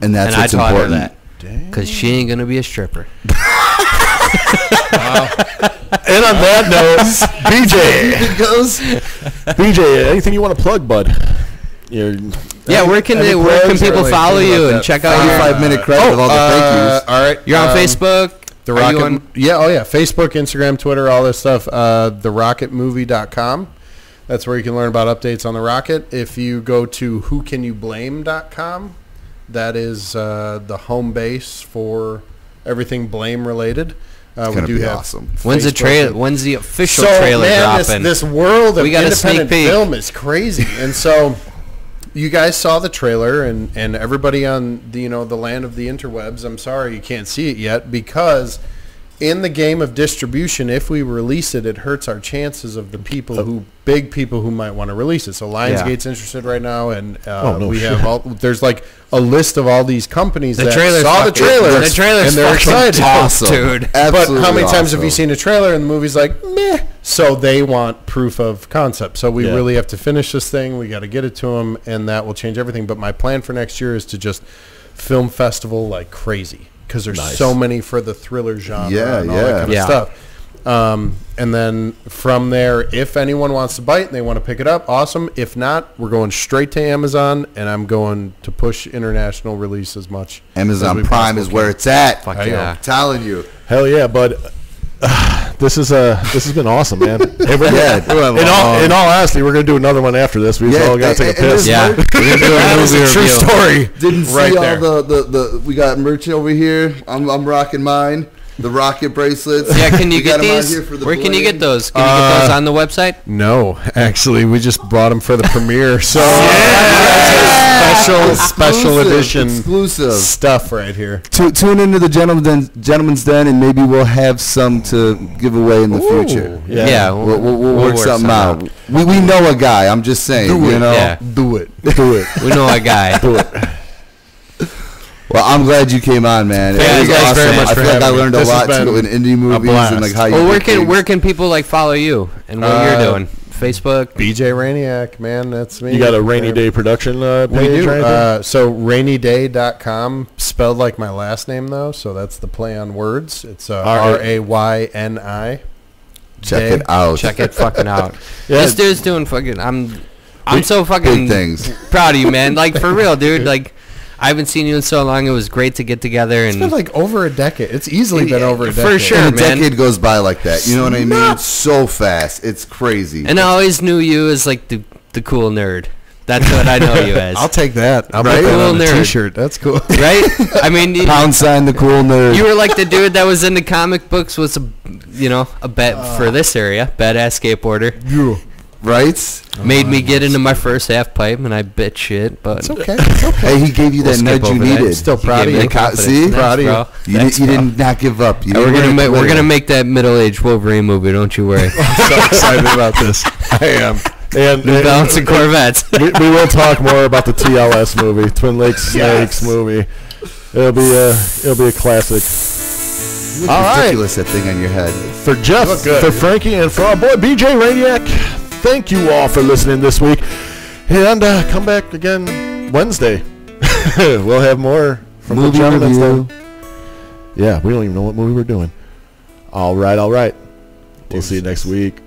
and that's and I what's taught important. her that. Because she ain't going to be a stripper. And on that note, BJ, It goes. BJ, anything you want to plug, bud? You're, Yeah, where can they, where can people Really follow think you and check out your Five minute credit of all the thank Uh, yous. all right. You're on um, Facebook. The Are Rocket, yeah, oh yeah, Facebook, Instagram, Twitter, all this stuff. Uh, therocketmovie.com. That's where you can learn about updates on the Rocket. If you go to whocanyoublame.com, that is uh, the home base for everything blame related. Uh, It's gonna do be have awesome. When's the trailer? When's the official so, trailer man, this, dropping? this world of We got a sneak independent peek. film is crazy, and so you guys saw the trailer, and and everybody on the you know the land of the interwebs. I'm sorry you can't see it yet because in the game of distribution, if we release it, it hurts our chances of the people who big people who might want to release it. So Lionsgate's interested right now, and uh, Oh, no we shit. have all. There's like a list of all these companies The that saw the fucking- trailer. the trailer's and they're fucking excited. Awesome, dude. Absolutely But how many times have you seen a trailer and the movie's like meh? So they want proof of concept. So we Yeah. really have to finish this thing. We got to get it to them, and that will change everything. But my plan for next year is to just film festival like crazy because there's Nice. so many for the thriller genre Yeah, and all yeah. that kind Yeah. of stuff. Um, and then from there, if anyone wants to bite and they want to pick it up, awesome. If not, we're going straight to Amazon, and I'm going to push international release as much. Amazon we Prime possibly is where it's at. Fuck yeah. I'm telling you. hell yeah, bud. This is uh, this has been awesome, man. Hey, we're- Yeah, in all in all honesty, we're gonna do another one after this. We just Yeah, all gotta take a and- and piss. there's Yeah. merch- We're gonna do a That is movie a true review. story. Didn't see Right all the, the, the we got merch over here. I'm I'm rocking mine. The rocket bracelets. Yeah, can you get got 'em on these? the Where can you get those? Can you get those uh, on the website? No, actually, we just brought them for the premiere. So special, special Exclusive, edition exclusive. stuff right here. Tu- tune into the gentleman's gentleman's den, and maybe we'll have some to give away in the future. Yeah. Yeah, We'll, we'll, we'll work, something out. We, we know a guy. I'm just saying. Do you it. know. Yeah. Do it. Do it. We know a guy. Do it. Well, I'm glad you came on, man. It Thank was you guys very awesome. much I for feel like I having me. learned This a lot too in indie movies blast. and like how you. Well, where can gigs. where can people like follow you and what Uh, you're doing? Facebook. BJ Rayniak, man, that's me. You got a rainy day production uh, We do. or anything? Uh, so rainyday.com, spelled like my last name though, so that's the play on words. It's uh, All right. R A Y N I. Check Day. it out. Check it fucking out. Yeah. This dude's doing fucking. I'm. I'm so fucking Big things. proud of you, man. Like for real, dude. Like. I haven't seen you in so long. It was great to get together It's been and like over a decade. It's easily been over a decade. For sure. And a man. decade goes by like that. You know what I mean? So fast. It's crazy. and I always knew you as like the the cool nerd. That's what I know you as. I'll take that. I'll Right? put that Cool on a nerd. t-shirt. That's cool. right? I mean, you, Pound sign the cool nerd. you were like the dude that was in the comic books. Was a you know a bet Uh. for this area, badass skateboarder. Right? Oh, made me get into my first half pipe, and I bit shit. But It's okay. It's okay. Hey, he gave you We'll that skip nudge you over that. needed. Still proud of you. the. See? Thanks, Proud of you. bro. You, Thanks, did, you bro. did not give up. You we're gonna quit ma- we're gonna make that middle aged Wolverine movie. Don't you worry. I'm so excited about this. I am. And, and Balancing Corvettes. we, we will talk more about the TLS movie, Twin Lakes Snakes Yes. movie. It'll be a it'll be a classic. You look All right. ridiculous, that thing on your head. For Jeff, for Frankie, and for our boy BJ Rayniak, thank you all for listening this week. And uh, come back again Wednesday. we'll have more from Movie the gentlemen. review. Yeah, we don't even know what movie we're doing. All right, all right. We'll see you next week.